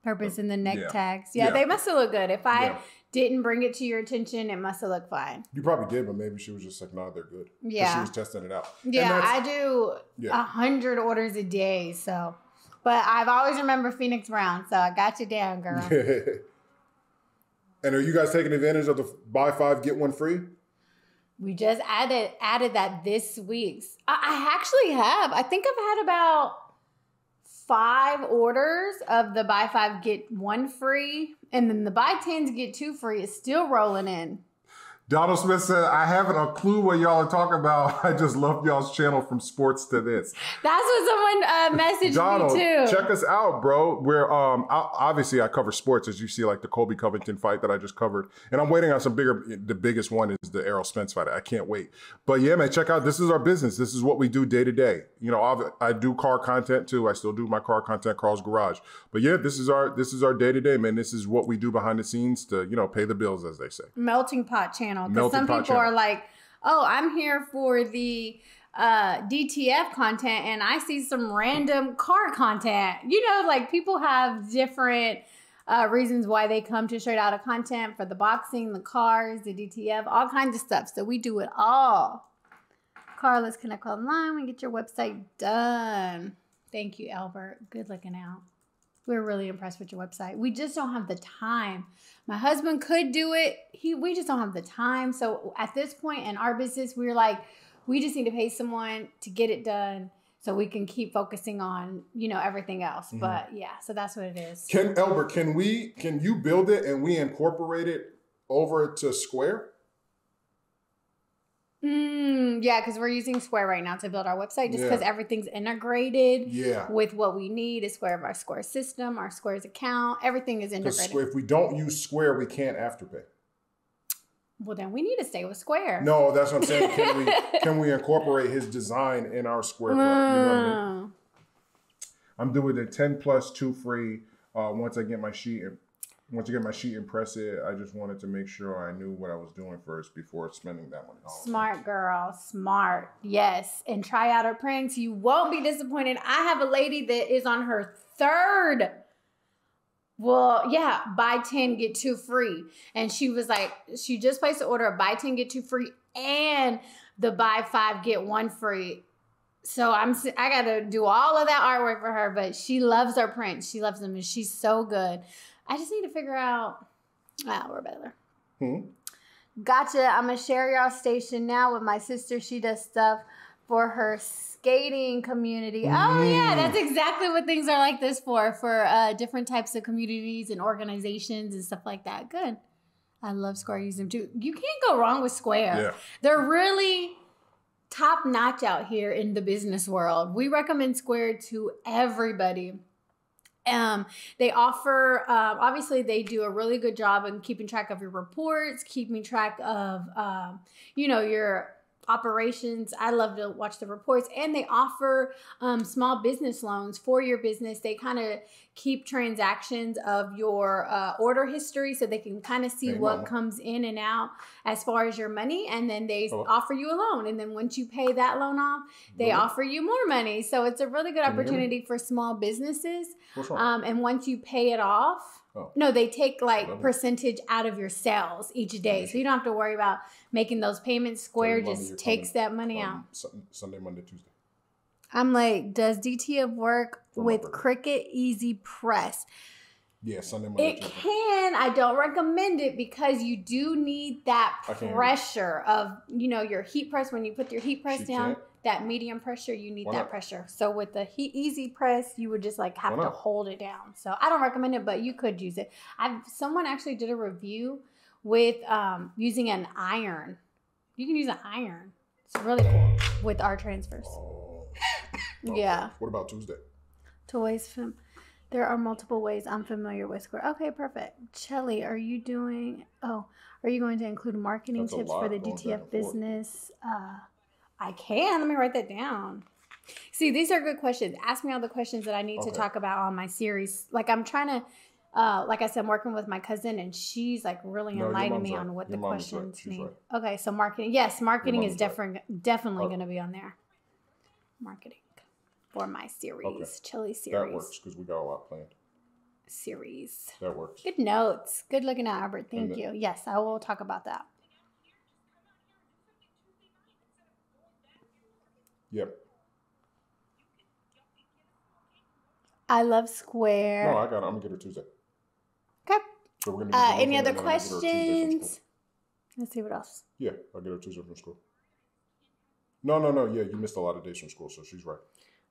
A: Purpose in the neck
B: Yeah.
A: tags. Yeah,
B: Yeah.
A: they must have looked good. If I
B: Yeah.
A: Didn't bring it to your attention, it must have looked fine.
B: you probably did, but maybe she was just like, "Nah, they're good. Yeah. she was testing it out.
A: Yeah, I do a
B: Yeah.
A: hundred orders a day. So, but I've always remembered Phoenix Brown, so I got you down, girl.
B: and are you guys taking advantage of the buy five get one free?
A: we just added added that this week. I, I actually have. I think I've had about five orders of the buy five get one free, and then the buy tens get two free is still rolling in.
B: Donald Smith said, I haven't a clue what y'all are talking about. I just love y'all's channel from sports to this.
A: That's what someone uh, messaged
B: Donald,
A: me too.
B: check us out, bro. We're um obviously I cover sports as you see, like the Colby Covington fight that I just covered, and I'm waiting on some bigger. The biggest one is the Errol Spence fight. I can't wait. But yeah, man, check out. This is our business. This is what we do day to day. You know, I've, I do car content too. I still do my car content, Carl's Garage. But yeah, this is our this is our day to day, man. This is what we do behind the scenes to you know pay the bills, as they say.
A: melting pot channel because some people
B: channel.
A: are like oh i'm here for the uh dtf content and i see some random car content you know like people have different uh, reasons why they come to Straight Outta Content for the boxing the cars the dtf all kinds of stuff so we do it all car let's connect online and get your website done thank you albert good looking out we're really impressed with your website. We just don't have the time. My husband could do it. He we just don't have the time. So at this point in our business, we're like, we just need to pay someone to get it done so we can keep focusing on, you know, everything else.
B: Mm-hmm.
A: But yeah, so that's what it is.
B: Can Elbert, can we can you build it and we incorporate it over to Square?
A: Mm, yeah, because we're using Square right now to build our website just because
B: Yeah.
A: everything's integrated
B: Yeah.
A: with what we need is Square of our Square system, our Square's account. Everything is integrated.
B: if we don't use Square, we can't afterpay.
A: well, then we need to stay with Square.
B: No, that's what I'm saying. Can we can we incorporate his design in our Square? pro- You know I mean?
A: Mm.
B: I'm doing the 10 plus two free. Uh, once I get my sheet and once get my sheet and press it, I just wanted to make sure I knew what I was doing first before spending that money.
A: Smart girl, smart. Yes. And try out her pranks. You won't be disappointed. I have a lady that is on her third. Well, yeah, buy 10, get two free. And she was like, she just placed an order of buy 10, get two free, and the buy five, get one free. So I'm I gotta do all of that artwork for her, but she loves her prints. She loves them and she's so good. I just need to figure out ah, we're better.
B: Hmm?
A: Gotcha. I'm gonna share y'all station now with my sister. She does stuff for her skating community. Oh yeah,
B: Mm.
A: that's exactly what things are like this for for uh, different types of communities and organizations and stuff like that. Good. I love Square. Use them too. You can't go wrong with Square.
B: Yeah.
A: They're really top notch out here in the business world. We recommend Square to everybody. Um, they offer um, obviously they do a really good job in keeping track of your reports, keeping track of um, you know your operations. I love to watch the reports, and they offer um, small business loans for your business. They kind of keep transactions of your uh, order history, so they can kind of see
B: Hey,
A: what
B: mama.
A: comes in and out as far as your money, and then they
B: Hello?
A: offer you a loan. And then once you pay that loan off, they
B: Really?
A: offer you more money. So it's a really good
B: Can you hear me?
A: opportunity for small businesses. Um, and once you pay it off,
B: Oh.
A: no, they take like percentage out of your sales each day. So you don't have to worry about making those payments. Square just takes
B: coming,
A: that money out.
B: Um, Sun- Sunday, Monday, Tuesday.
A: I'm like, does DTF work with. Cricut Easy Press?
B: Yeah, Sunday, Monday,
A: It
B: Tuesday.
A: can. I don't recommend it because you do need that
B: I can't hear you.
A: pressure of, you know, your heat press. When you put your heat press
B: She
A: down,
B: can't?
A: that medium pressure, you need
B: Why
A: that
B: not?
A: pressure. So with the heat easy press, you would just like have
B: Why
A: to
B: not?
A: hold it down. So I don't recommend it, but you could use it. I've someone actually did a review with um, using an iron. You can use an iron. It's really cool with our transfers.
B: Oh.
A: Yeah.
B: What about Tuesday?
A: Toys film. There are multiple ways I'm familiar with Square. Okay, perfect. Shelly, are you doing? Oh, are you going to include marketing
B: That's
A: tips for the DTF business? Uh, I can. Let me write that down. See, these are good questions. Ask me all the questions that I need to talk about on my series. Like I'm trying to, uh, like I said, I'm working with my cousin, and she's like really
B: No, your
A: enlightening
B: mom's
A: me
B: right.
A: on what
B: Your
A: the
B: right.
A: questions
B: She's
A: need.
B: right.
A: Okay, so marketing. Yes, marketing is
B: right.
A: different. Definitely going to be on there. Marketing for my series,
B: Okay.
A: Chili series
B: That works because we got a lot planned.
A: series.
B: That works.
A: Good notes. Good looking at Albert. Thank
B: And
A: you. Yes, I will talk about that.
B: Yep.
A: I love Square.
B: No, I got it. I'm gonna get her Tuesday. So we're gonna
A: Uh, any other
B: and then I'm gonna get her Tuesday from school.
A: questions? Let's see what else.
B: Yeah, I'll get her Tuesday from school. No, no, no. Yeah, you missed a lot of days from school, so she's right.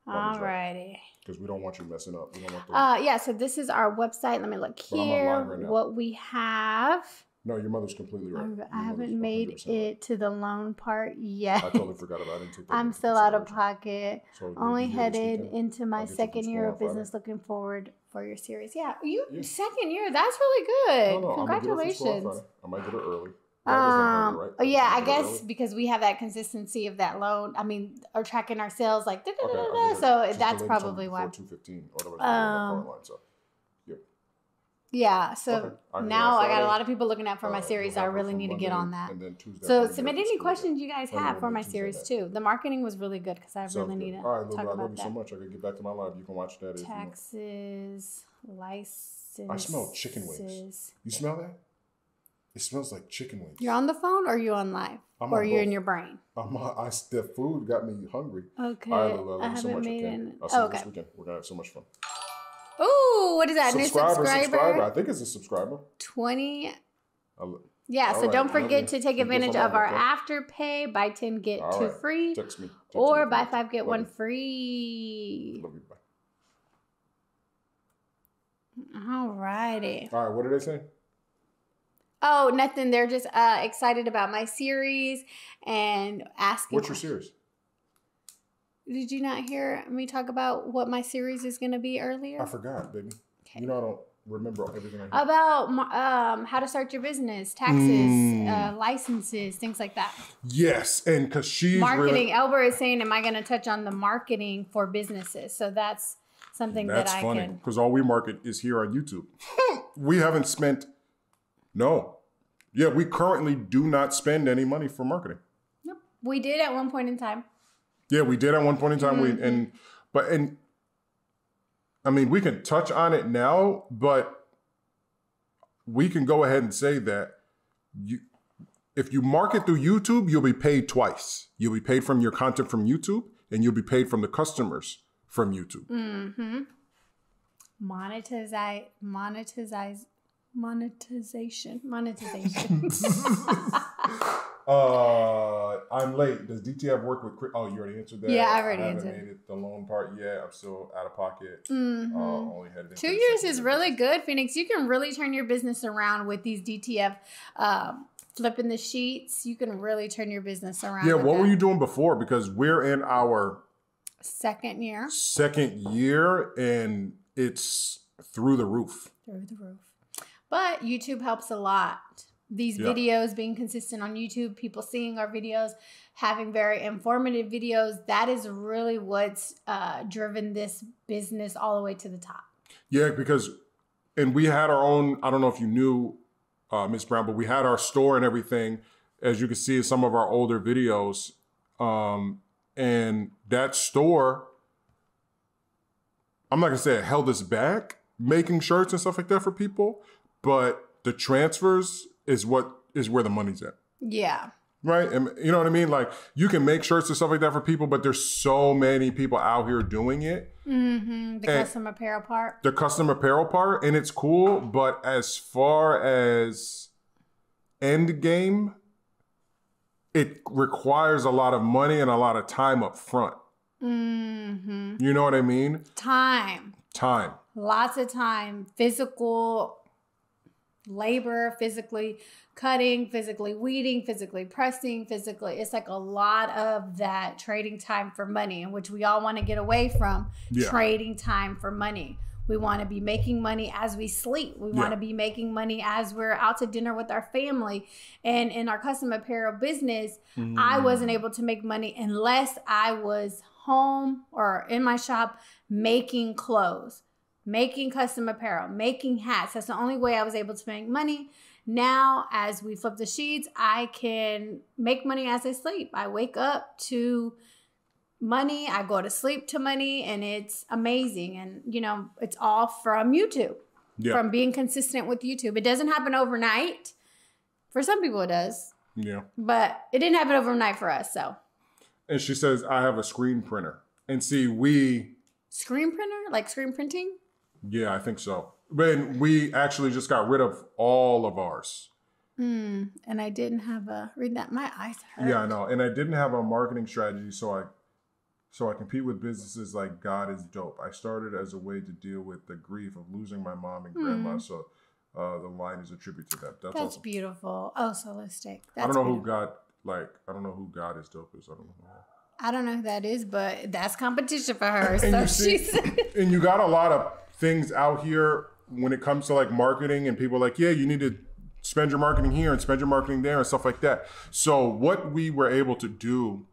B: Mommy's right.
A: Alrighty.
B: Because we don't want you messing up. We don't want the,
A: Uh, yeah. So this is our website. Let me look
B: But I'm online
A: here.
B: right
A: what we have.
B: No, your mother's completely right.
A: I
B: Your
A: I haven't made
B: 100% right.
A: it to the loan part yet.
B: I totally forgot about it. I didn't take that
A: I'm still out of pocket.
B: So
A: Only
B: be here this
A: headed into my second year of
B: on Friday.
A: business. Looking forward for your series. Yeah, you
B: Yeah.
A: second year. That's really good.
B: No, no, I'm gonna get her from school on
A: Congratulations.
B: I might get her early.
A: Um,
B: right?
A: oh, yeah, I
B: gonna get her
A: guess
B: early.
A: because we have that consistency of that loan. I mean, or tracking our sales like da, da, da,
B: Okay,
A: da,
B: I'll
A: da,
B: get her-
A: so that's probably why.
B: 2:15, otherwise we're gonna have
A: Um. Yeah. So
B: Okay, I can get
A: now I got a lot of people looking out for
B: Uh,
A: my series. I really need to get on that.
B: And then Tuesday.
A: So submit any questions you guys have for my
B: Tuesday
A: series
B: night.
A: too. The marketing was really good because I
B: Sounds
A: really
B: good.
A: need to
B: All right,
A: talk
B: I love you so much. I gotta get back to my live. You can watch that if you want.
A: Taxes, licenses.
B: I smell chicken wings. You smell that? It smells like chicken wings.
A: You're on the phone or you on live?
B: I'm
A: or
B: on
A: you're in your brain?
B: I'm, I, the food got me hungry.
A: Okay.
B: All right, Lulu, I
A: I
B: you so
A: haven't
B: much.
A: made
B: okay?
A: an.
B: I'll see
A: Oh,
B: you
A: okay.
B: this weekend. We're gonna have so much fun.
A: Ooh, what is that? New
B: subscriber,
A: subscriber?
B: subscriber. I think it's a subscriber.
A: 20.
B: I lo-
A: Yeah,
B: All
A: so
B: right,
A: don't forget to take advantage of our
B: okay?
A: afterpay. Buy 10, get
B: All
A: two
B: right.
A: free.
B: Text me. Text
A: Or
B: me
A: buy five, get
B: Love
A: one
B: you.
A: free.
B: Love you. Bye.
A: All righty.
B: All right, what did they say?
A: Oh, nothing. They're just uh, excited about my series and asking.
B: What's your series?
A: Did you not hear me talk about what my series is going to be earlier?
B: I forgot, baby.
A: Okay.
B: You know I don't remember everything. I.
A: About um, how to start your business, taxes,
B: Mm.
A: uh, licenses, things like that.
B: yes, and because she's
A: marketing.
B: Really,
A: Elber is saying, "Am I going to touch on the marketing for businesses?" So that's something
B: that's
A: that I
B: funny
A: can.
B: because all we market is here on YouTube. we haven't spent. No, yeah, we currently do not spend any money for marketing.
A: Nope. We did at one point in time.
B: Yeah, we did at one point in time.
A: Mm-hmm.
B: We and but and I mean we can touch on it now, but we can go ahead and say that you if you market through YouTube, you'll be paid twice. You'll be paid from your content from YouTube, and you'll be paid from the customers from YouTube.
A: Mm-hmm. Monetize, monetize, monetization, monetization.
B: Uh, I'm late. Does DTF work with? Chris? Oh, you already answered that.
A: Yeah, I already
B: haven't
A: answered.
B: made it the loan part yet. I'm still out of pocket. Uh, only headed into
A: Two years is
B: year.
A: really good, Phoenix. You can really turn your business around with these DTF um, flipping the sheets. You can really turn your business around.
B: Yeah, what were you doing before? Because we're in our
A: Second year
B: second year and it's through the roof.
A: through the roof. But YouTube helps a lot. These
B: Yeah.
A: videos being consistent on YouTube, people seeing our videos, having very informative videos, that is really what's uh, driven this business all the way to the top.
B: Yeah, because and we had our own, I don't know if you knew uh, Miss Brown, but we had our store and everything, as you can see in some of our older videos. Um, and that store, I'm not gonna say it held us back making shirts and stuff like that for people, but the transfers is what is where the money's at.
A: Yeah.
B: Right. And you know what I mean? Like you can make shirts and stuff like that for people, but there's so many people out here doing it.
A: hmm The
B: And-
A: custom apparel part.
B: The custom apparel part, and it's cool, but as far as end game, it requires a lot of money and a lot of time up front.
A: hmm
B: You know what I mean?
A: Time.
B: Time.
A: lots of time, physical labor, physically cutting, physically weeding, physically pressing, physically. It's like a lot of that trading time for money, which we all want to get away from
B: Yeah.
A: trading time for money. We want to be making money as we sleep. We want to be making money as we're out to dinner with our family. And in our custom apparel business, I mm. wasn't able to make money unless I was home or in my shop making clothes, making custom apparel, making hats. That's the only way I was able to make money. Now, as we flip the sheets, I can make money as I sleep. I wake up to money, I go to sleep to money, and it's amazing. And, you know, it's all from YouTube,
B: Yeah.
A: from being consistent with YouTube. It doesn't happen overnight. For some people, it does,
B: yeah.
A: but it didn't happen overnight for us. So,
B: And she says, I have a screen printer. And see, we
A: screen printer, like screen printing.
B: Yeah, I think so. But we actually just got rid of all of ours.
A: Hmm. And I didn't have a read that. My eyes hurt.
B: Yeah, I know. And I didn't have a marketing strategy, so I so I compete with businesses like God is dope. I started as a way to deal with the grief of losing my mom and grandma.
A: Hmm.
B: So uh, the line is a tribute to that. That's,
A: That's
B: awesome.
A: beautiful. Oh, solistic.
B: I don't know who
A: beautiful.
B: God like. I don't know who God is dope is. I don't know.
A: I don't know who that is, but that's competition for her.
B: And
A: So
B: see-
A: she's.
B: and you got a lot of things out here when it comes to like marketing and people like yeah you need to spend your marketing here and spend your marketing there and stuff like that. So what we were able to do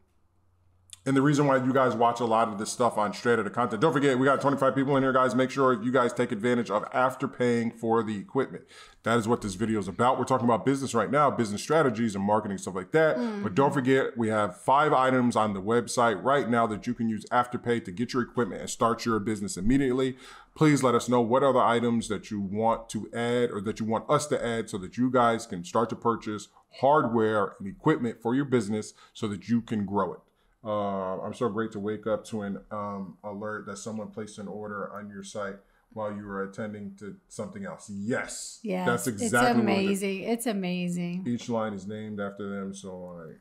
B: and the reason why you guys watch a lot of this stuff on Straight Outta Content don't forget we got 25 people in here guys. Make sure you guys take advantage of after paying for the equipment. That is what this video is about. We're talking about business right now business strategies and marketing stuff like that. But mm. don't forget we have five items on the website right now that you can use afterpay to get your equipment and start your business immediately. Please let us know what other items that you want to add or that you want us to add so that you guys can start to purchase hardware and equipment for your business so that you can grow it uh, I'm so great to wake up to an um, alert that someone placed an order on your site while you were attending to something else. Yes,
A: Yeah,
B: that's exactly it is.
A: amazing. It's amazing.
B: Each line is named after them, so I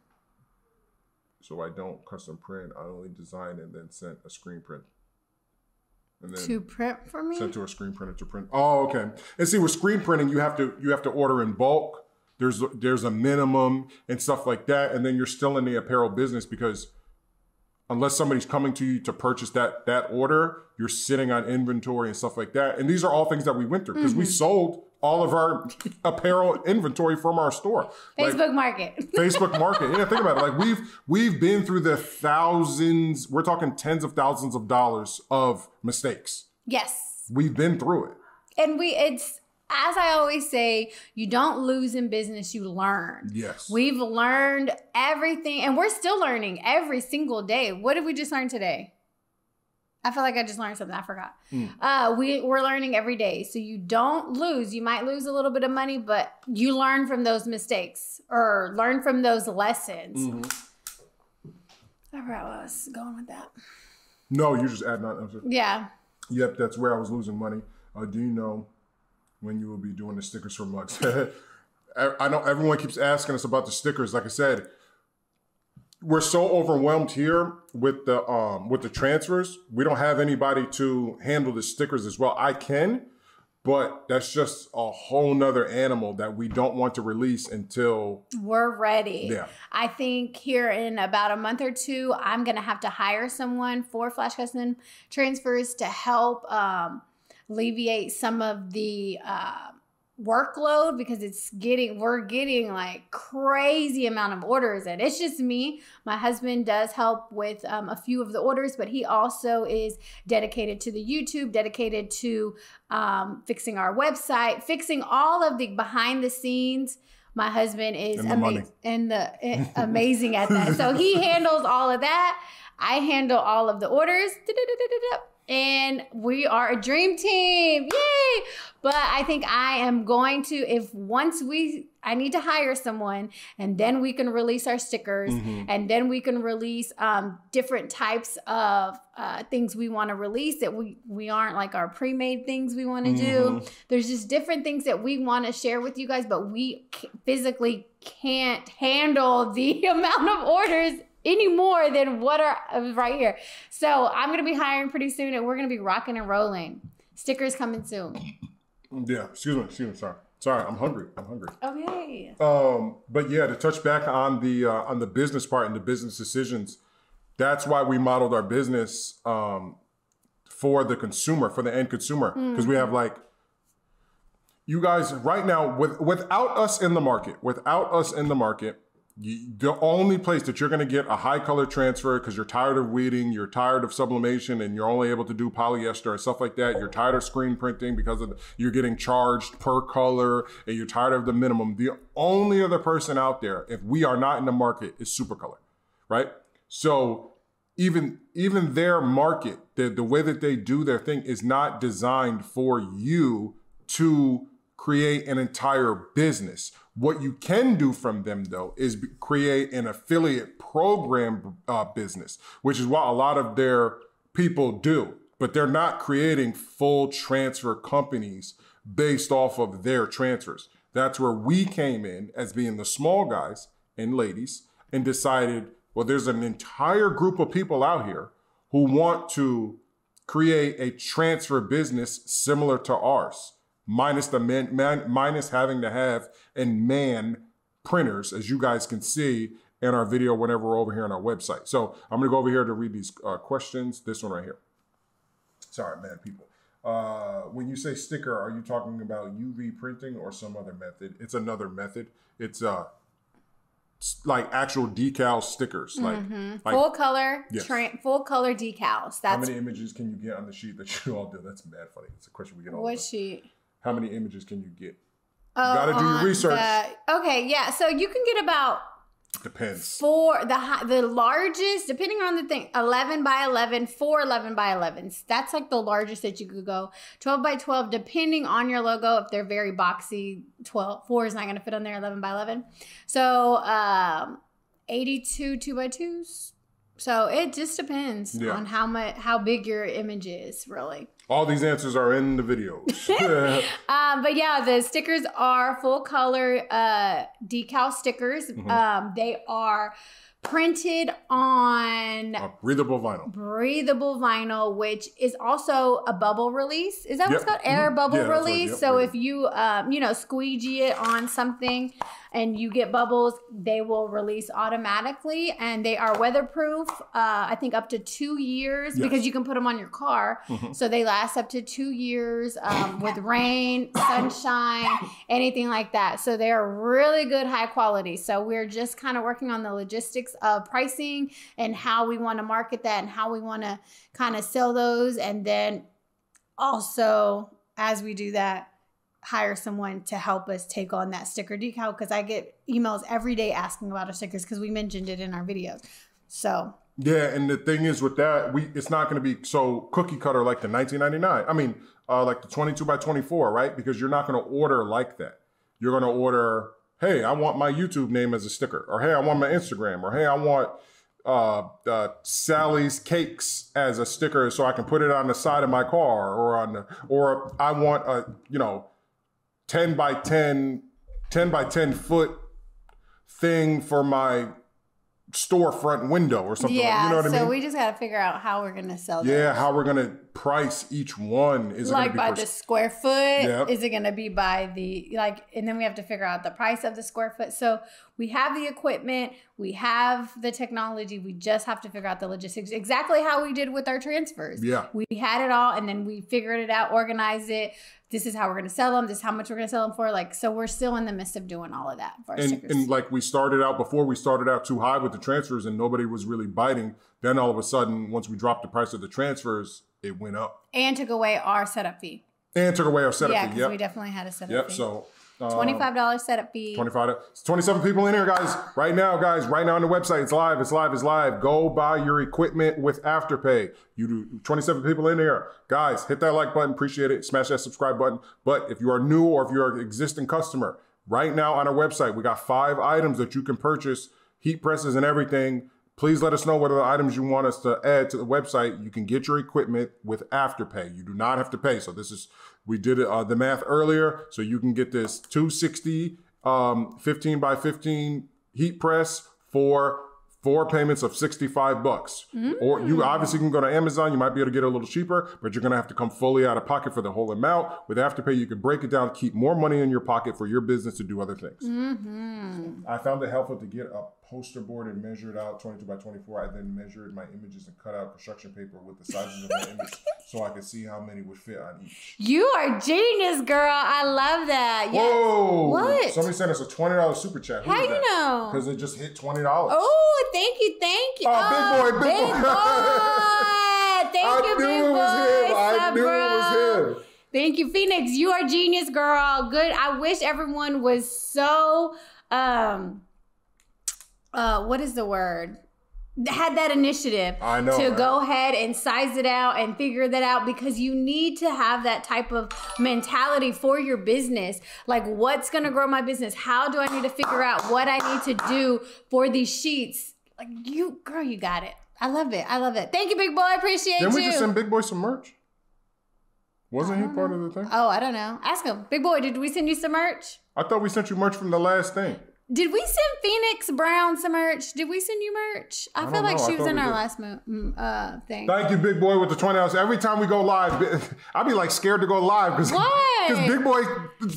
B: so I don't custom print. I only design and then sent a screen print, and then
A: To print for me.
B: sent to a screen printer to print. Oh, okay. And see, with screen printing, you have to you have to order in bulk. there's there's a minimum and stuff like that, and then you're still in the apparel business because unless somebody's coming to you to purchase that that order, you're sitting on inventory and stuff like that. And these are all things that we went through because we mm-hmm. sold all of our apparel inventory from our store. Like,
A: Facebook Market.
B: Facebook Market. Yeah, think about it. Like we've we've been through the thousands. We're talking tens of thousands of dollars of mistakes.
A: yes.
B: We've been through it.
A: And we it's as I always say, you don't lose in business, you learn.
B: Yes.
A: We've learned everything and we're still learning every single day. What did we just learn today? I feel like I just learned something. I forgot. Uh, we, we're learning every day. So you don't lose. You might lose a little bit of money, but you learn from those mistakes or learn from those lessons. I forgot where I was going with that.
B: no, you're just add on.
A: Yeah.
B: Yep, that's where I was losing money. Uh, do you know when you will be doing the stickers for mugs? I know everyone keeps asking us about the stickers. Like I said, we're so overwhelmed here with the um with the transfers. We don't have anybody to handle the stickers as well. I can, but that's just a whole nother animal that we don't want to release until
A: We're ready.
B: Yeah.
A: I think here in about a month or two, I'm gonna have to hire someone for Flash Custom transfers to help um, alleviate some of the uh, workload because it's getting we're getting like crazy amount of orders. And it's just me. My husband does help with um, a few of the orders but he also is dedicated to the youtube dedicated to um, fixing our website fixing all of the behind the scenes. My husband is
B: And the
A: amazing and the eh, amazing at that. So he handles all of that. I handle all of the orders. And we are a dream team. Yay! But i think i am going to if once we i need to hire someone and then we can release our stickers and then we can release um, different types of uh, things we want to release that we we aren't like our pre-made things we want to do there's just different things that we want to share with you guys but we physically can't handle the amount of orders any more than what are uh, right here so i'm gonna be hiring pretty soon and we're gonna be rocking and rolling stickers coming soon
B: yeah. Excuse me. Excuse me. Sorry. Sorry. I'm hungry. I'm hungry.
A: okay
B: Um, but yeah, to touch back on the uh, on the business part and the business decisions, that's why we modeled our business um, for the consumer, for the end consumer, because we have like you guys right now with without us in the market, without us in the market. You, the only place that you're going to get a high color transfer because you're tired of weeding, you're tired of sublimation, and you're only able to do polyester and stuff like that. You're tired of screen printing because of the, you're getting charged per color, and you're tired of the minimum. The only other person out there, if we are not in the market, is Supacolor, right? So even even their market, the the way that they do their thing is not designed for you to create an entire business. What you can do from them, though, is create an affiliate program uh, business, which is what a lot of their people do. But they're not creating full transfer companies based off of their transfers. That's where we came in as being the small guys and ladies and decided, well, there's an entire group of people out here who want to create a transfer business similar to ours minus the man, man minus having to have and man printers as you guys can see in our video whenever we're over here on our website. So i'm going to go over here to read these uh, questions. This one right here. Sorry man people. Uh, when you say sticker are you talking about uv printing or some other method? It's another method. It's uh like actual decal stickers like, like
A: full color
B: Yes.
A: tra- full color decals.
B: How many images can you get on the sheet that you all do? That's mad funny. It's a question we get all
A: what sheet
B: how many images can you get
A: Oh,
B: gotta do your research.
A: the- okay, yeah. So you can get about
B: depends
A: four the the largest, depending on the thing, eleven by 11, four 11 by 11s. That's like the largest that you could go. Twelve by twelve, depending on your logo. If they're very boxy, 12 four is not going to fit on there. Eleven by eleven. So um, eighty-two two by twos. So it just depends
B: Yeah.
A: on how much how big your image is, really.
B: all these answers are in the videos
A: Um, but yeah, the stickers are full color uh, decal stickers.
B: Mm-hmm.
A: Um, they are printed on
B: Uh, breathable vinyl
A: breathable vinyl, which is also a bubble release. Is that what's
B: Yep.
A: called air
B: Mhm.
A: bubble
B: Yeah, what-
A: release?
B: yep,
A: so
B: breathable.
A: if you um, you know squeegee it on something, and you get bubbles, they will release automatically and they are weatherproof. Uh, I think up to two years
B: Yes.
A: because you can put them on your car. So they last up to two years um, with rain, sunshine, anything like that. So they're really good, high quality. So we're just kind of working on the logistics of pricing and how we want to market that and how we want to kind of sell those. And then also, as we do that, hire someone to help us take on that sticker decal because I get emails every day asking about our stickers because we mentioned it in our videos. So
B: Yeah, and the thing is with that, we it's not going to be so cookie cutter like the 1999. I mean, uh, like the 22 by 24, right? Because you're not going to order like that. You're going to order, hey, I want my YouTube name as a sticker, or hey, I want my Instagram, or hey, I want uh, uh, Sally's Cakes as a sticker so I can put it on the side of my car, or on the, or I want a you know 10 by 10, 10 by 10 foot thing for my storefront window or something.
A: yeah,
B: you know what I
A: so
B: mean?
A: we just got to figure out how we're gonna sell.
B: Yeah,
A: those.
B: how we're gonna price each one is it
A: like by
B: be
A: the square foot
B: Yep.
A: is it going to be by the like and then we have to figure out the price of the square foot so we have the equipment we have the technology we just have to figure out the logistics exactly how we did with our transfers
B: Yeah.
A: we had it all and then we figured it out organized it this is how we're going to sell them this is how much we're going to sell them for like so we're still in the midst of doing all of that for
B: and, and like we started out before we started out too high with the transfers and nobody was really biting. Then all of a sudden, once we dropped the price of the transfers, it went up.
A: And took away our setup fee.
B: And took away our setup
A: yeah
B: fee.
A: because
B: Yep.
A: we definitely had a setup
B: yep.
A: fee.
B: So um,
A: $25 setup fee.
B: 25 it's 27 people in here guys right now guys right now on the website it's live it's live it's live. Go buy your equipment with afterpay. You do 27 people in here. Guys hit that like button appreciate it smash that subscribe button. But if you are new or if you're an existing customer right now on our website we got five items that you can purchase heat presses and everything please let us know what are the items you want us to add to the website. You can get your equipment with afterpay. You do not have to pay. So this is we did uh, the math earlier. So you can get this 260 um, 15 by 15 heat press for four payments of 65 bucks. Or you obviously can go to amazon. You might be able to get it a little cheaper but you're going to have to come fully out of pocket for the whole amount. With afterpay you can break it down keep more money in your pocket for your business to do other things. I found it helpful to get a poster board and measured out 22 by 24 i then measured my images and cut out construction paper with the sizes of my image so i could see how many would fit on each
A: You are genius, girl. I love that. Yes.
B: Whoa!
A: What?
B: Somebody sent us a twenty dollars super chat.
A: How you know?
B: Because it just hit twenty dollars.
A: Oh, thank you, thank you.
B: Oh, big boy, big boy.
A: boy. Thank
B: I
A: you,
B: knew
A: big
B: it was
A: boy.
B: I knew it was him.
A: Thank you, Phoenix. You are genius, girl. Good. I wish everyone was so um uh what is the word? Had that initiative
B: I know,
A: to
B: right?
A: go ahead and size it out and figure that out because you need to have that type of mentality for your business. Like, what's gonna grow my business? How do I need to figure out what I need to do for these sheets? Like, you, girl, you got it. I love it. I love it. Thank you, big boy. I appreciate
B: Didn't
A: you.
B: we just send Big Boy some merch? Wasn't he part of the thing?
A: Oh, I don't know. Ask him. Big boy, did we send you some merch?
B: I thought we sent you merch from the last thing.
A: Did we send Phoenix Brown some merch? Did we send you merch? I,
B: don't
A: feel like
B: know.
A: She was in our
B: did.
A: last mo- mm, uh, thing.
B: Thank you, Big Boy, with the twenty dollars. Every time we go live, I'd be like scared to go live because
A: Why?
B: Big Boy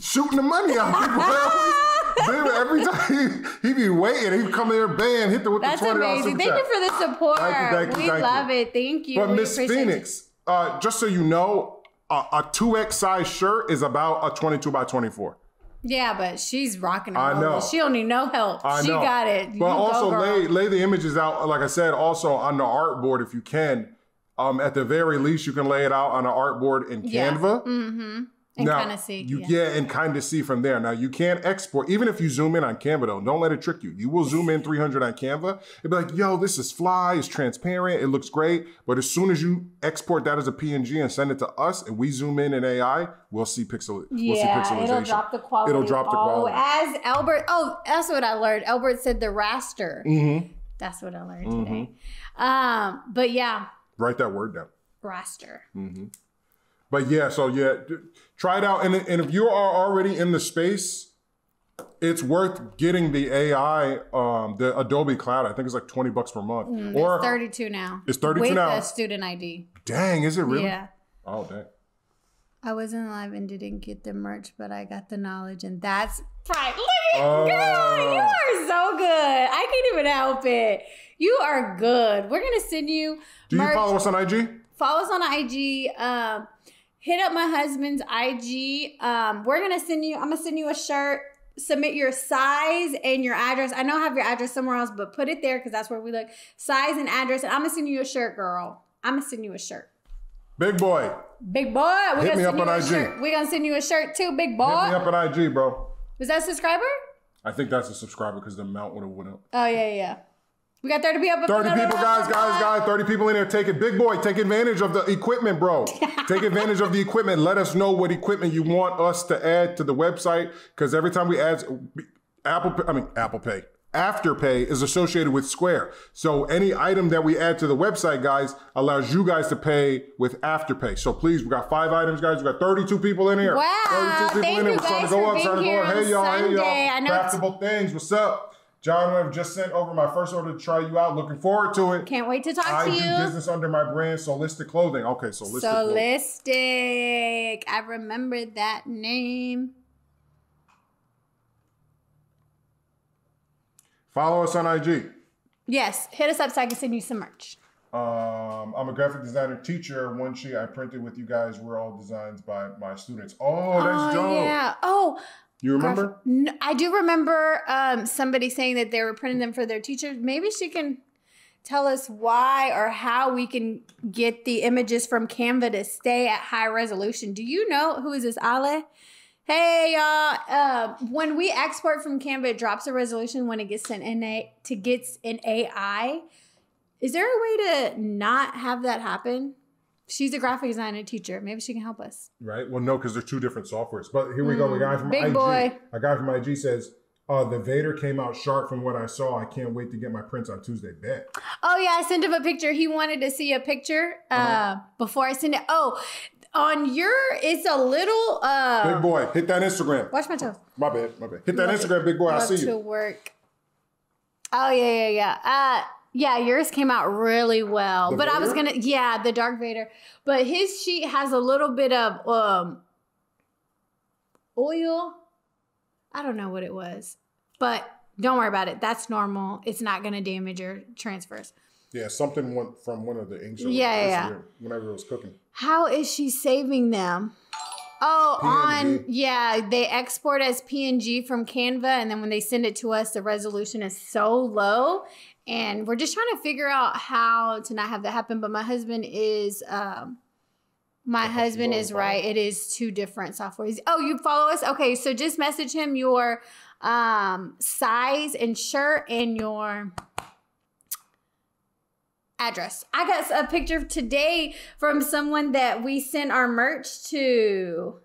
B: shooting the money out. Every time he, he be waiting, he'd come in here, bam, hit the with
A: That's
B: the twenty dollars.
A: amazing. Thank you for the support.
B: Thank you, thank you,
A: we
B: thank you.
A: love it. Thank you.
B: But Miss Phoenix, uh, just so you know, a, a 2X size shirt is about a 22 by 24.
A: you. Yeah, but she's rocking
B: I know.
A: She don't need no help.
B: I
A: she
B: know.
A: got it.
B: But
A: You
B: also lay lay the images out, like I said, also on the artboard if you can. Um, at the very least, you can lay it out on an artboard in
A: Yeah.
B: Canva.
A: Mm-hmm. And
B: Now,
A: kind of see.
B: You,
A: yeah.
B: yeah. and kind of see from there. Now, you can't export, even if you zoom in on Canva, though, don't let it trick you. You will zoom in 300 on Canva. It'd be like, yo, this is fly, it's transparent, it looks great. But as soon as you export that as a PNG and send it to us, and we zoom in in AI, we'll see pixel, we'll see
A: Yeah,
B: pixelization.
A: it'll drop the quality.
B: It'll drop the
A: Oh, as Albert, oh, that's what I learned. Albert said the raster.
B: Mm-hmm.
A: That's what I learned today. Um, but yeah,
B: Write that word down.
A: raster.
B: But yeah, so yeah, try it out. And, and if you are already in the space, it's worth getting the AI, um, the Adobe Cloud. I think it's like 20 bucks per month. or
A: It's 32 now.
B: It's 32
A: with
B: now?
A: the student ID.
B: dang, is it really?
A: Yeah.
B: Oh, dang.
A: I wasn't alive and didn't get the merch, but I got the knowledge, and that's right. Look at
B: Oh.
A: Girl, you are so good. I can't even help it. You are good. We're gonna send you.
B: Do you follow us on IG?
A: Follow us on IG. Um, hit up my husband's IG. Um, we're gonna send you. I'm gonna send you a shirt. Submit your size and your address. I know I have your address somewhere else, but put it there because that's where we look. Size and address, and I'm gonna send you a shirt, girl. I'm gonna send you a shirt.
B: Big boy.
A: Big boy, we're
B: Hit me
A: send
B: up
A: you
B: on
A: a
B: IG.
A: shirt. We're gonna send you a shirt too, big boy.
B: Hit me up on IG, bro.
A: Was that a subscriber?
B: I think that's a subscriber because the amount would have went up.
A: Oh yeah, yeah, yeah. We got 30 people.
B: 30 people, guys, guys, guys. 30 people in there. Take it. Big boy, take advantage of the equipment, bro. take advantage of the equipment. Let us know what equipment you want us to add to the website. Because every time we add Apple I mean Apple Pay. Afterpay is associated with Square. So any item that we add to the website, guys, allows you guys to pay with Afterpay. So please, we got five items, guys. We got 32 people in here.
A: Wow.
B: 32 people
A: Thank
B: in here.
A: you
B: We're trying
A: guys
B: to go up, trying to go up. Hey y'all, hey
A: Sunday.
B: y'all.
A: I know it's-
B: Craftable things. What's up? John, I've just sent over my first order to try you out. Looking forward to it.
A: Can't wait to talk
B: I
A: to you.
B: I do business under my brand, Solistic Clothing. Okay, Solistic Clothing.
A: Solistic. I remember that name.
B: Follow us on IG.
A: Yes, hit us up so I can send you some merch.
B: Um, I'm a graphic designer teacher. One sheet I printed with you guys were all designs by my students. Oh, that's
A: oh
B: dope.
A: yeah. Oh,
B: You remember?
A: No, I do remember um, somebody saying that they were printing them for their teachers. Maybe she can tell us why or how we can get the images from Canva to stay at high resolution. Do you know who is this, Ale? Hey y'all! Uh, when we export from Canva, it drops the resolution when it gets sent in a to gets in AI. Is there a way to not have that happen? She's a graphic designer teacher. Maybe she can help us.
B: Right? Well, no, because they're two different softwares. But here we go. A guy from
A: Mm, big
B: IG.
A: boy.
B: A guy from IG says, uh, the Vader came out sharp from what I saw. I can't wait to get my prints on Tuesday. Bet.
A: Oh yeah, I sent him a picture. He wanted to see a picture uh,
B: Uh-huh.
A: before I send it. Oh, on your, it's a little. Uh,
B: Big boy, hit that Instagram.
A: Watch my toes.
B: My bad, my bad. Hit that
A: Love
B: Instagram, big boy. I
A: Love
B: see
A: to
B: you.
A: work. Oh yeah, yeah, yeah. Uh, yeah, yours came out really well.
B: The
A: but I was gonna, yeah, the Darth Vader. But his sheet has a little bit of um oil. I don't know what it was, but don't worry about it. That's normal. It's not gonna damage your transfers.
B: Yeah, something went from one of the inks.
A: Yeah, yeah,
B: Whenever it was cooking.
A: How is she saving them? Oh,
B: PNG.
A: on yeah, they export as PNG from Canva, and then when they send it to us, the resolution is so low, and we're just trying to figure out how to not have that happen. But my husband is, um, my husband is right. It is two different softwares. Oh, you follow us? Okay, so just message him your um size and shirt and your address. I got a picture today from someone that we sent our merch to.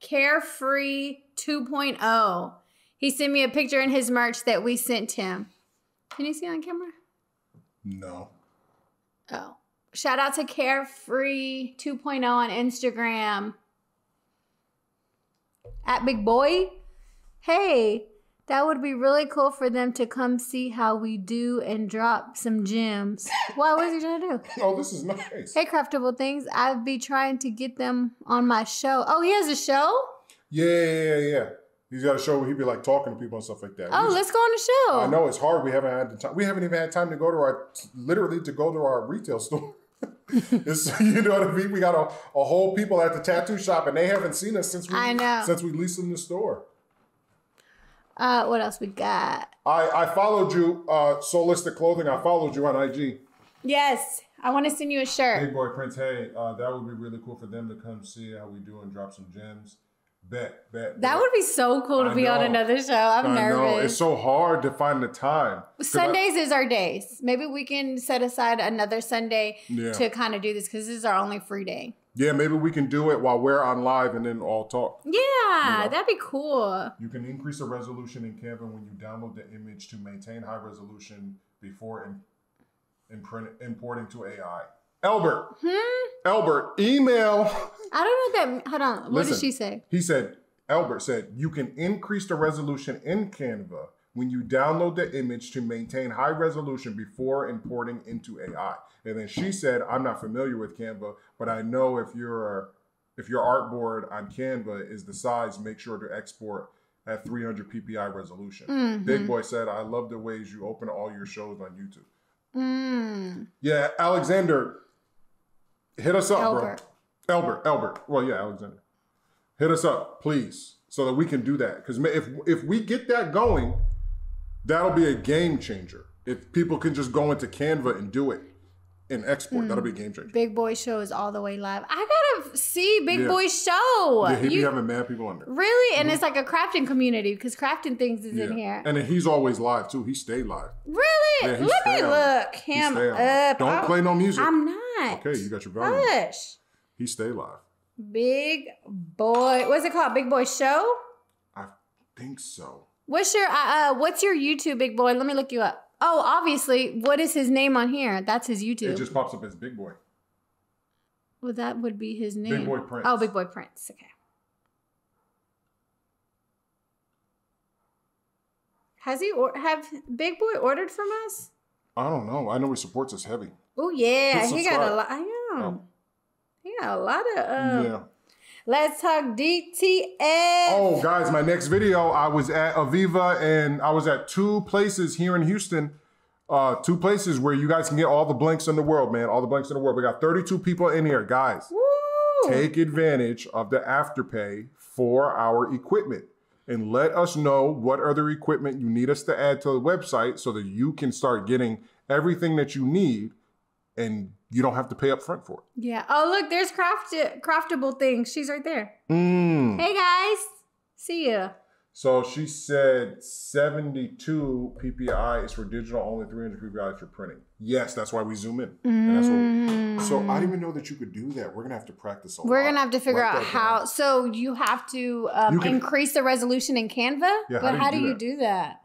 A: Carefree 2.0. He sent me a picture in his merch that we sent him. Can you see on camera?
B: No.
A: Oh. Shout out to Carefree 2.0 on Instagram. At Big Boy. Hey, that would be really cool for them to come see how we do and drop some gems. What was he trying to do?
B: Oh, this is nice.
A: Hey, craftable things. I'd be trying to get them on my show. Oh, he has a show?
B: Yeah, yeah, yeah, yeah. He's got a show where he'd be like talking to people and stuff like that.
A: Oh,
B: We-
A: let's go on the show.
B: I know it's hard. We haven't had the time. We haven't even had time to go to our literally to go to our retail store. it's, you know what I mean? We got a, a whole people at the tattoo shop and they haven't seen us since we
A: I know.
B: since we leased them the store.
A: Uh, what else we got?
B: I, I followed you, uh, Solistic Clothing. I followed you on IG.
A: Yes, I want to send you a shirt.
B: Big boy Prince, hey, uh, that would be really cool for them to come see how we do and drop some gems. Bet, bet.
A: That
B: bet.
A: would be so cool to
B: I
A: be on another show. I'm
B: I know it's so hard to find the time. 'Cause I-
A: Sundays is our days. Maybe we can set aside another Sunday
B: Yeah.
A: to kind of do this because this is our only free day.
B: yeah, maybe we can do it while we're on live and then all talk.
A: Yeah,
B: Yeah.
A: that'd be cool.
B: You can increase the resolution in Canva when you download the image to maintain high resolution before in, imprint, importing to AI. Albert,
A: Hmm?
B: Albert, email.
A: I don't know that. Hold on. What did she say?
B: He said, Albert said, you can increase the resolution in Canva when you download the image to maintain high resolution before importing into AI. And then she said, I'm not familiar with Canva, but I know if your if your artboard on Canva is the size, make sure to export at 300 PPI resolution.
A: Mhm.
B: Big Boy said, I love the ways you open all your shows on YouTube.
A: Mm.
B: Yeah, Alexander, hit us up,
A: Albert.
B: bro. Albert, Albert. Well, yeah, Alexander. Hit us up, please, so that we can do that. Because if if we get that going, that'll be a game changer. If people can just go into Canva and do it and export, that'll be a game changer.
A: Big Boy Show is all the way live. I gotta see Big
B: Yeah.
A: Boy Show.
B: Yeah, he be
A: You-
B: having mad people on there.
A: really? And it's like a crafting community because crafting things is in here.
B: And he's always live too. He stayed live.
A: Really?
B: Yeah,
A: Let me look him up.
B: Don't
A: I'm-
B: play no music.
A: I'm not.
B: okay, you got your volume.
A: Hush.
B: He stay live.
A: Big Boy. What's it called? Big Boy Show?
B: I think so.
A: What's your uh, uh what's your YouTube, Big Boy? Let me look you up. Oh, obviously, what is his name on here? That's his YouTube.
B: It just pops up as Big Boy.
A: well, that would be his name.
B: Big Boy Prince.
A: Oh, Big Boy Prince. Okay. Has he or have Big Boy ordered from us?
B: I don't know. I know he supports us heavy.
A: Oh yeah,
B: Hit
A: he got a lot. I know.
B: Oh.
A: He got a lot of. Um,
B: yeah.
A: Let's talk DTF.
B: Oh, guys, my next video, I was at Aviva and I was at two places here in Houston. Uh, two places where you guys can get all the blanks in the world, man. All the blanks in the world. We got 32 people in here, guys.
A: Woo!
B: Take advantage of the afterpay for our equipment and let us know what other equipment you need us to add to the website so that you can start getting everything that you need and you don't have to pay up front for it.
A: Yeah. Oh, look, there's craft craftable things. She's right there.
B: Mm.
A: Hey guys, see ya.
B: So she said 72 PPI is for digital, only 300 PPI is for printing. Yes, that's why we zoom in. That's what, so I didn't even know that you could do that. We're gonna have to practice a lot.
A: Mm. We're gonna have to figure
B: Write
A: out how.
B: down.
A: So you have to um,
B: You can-
A: increase the resolution in Canva.
B: Yeah,
A: but how do you, do, that?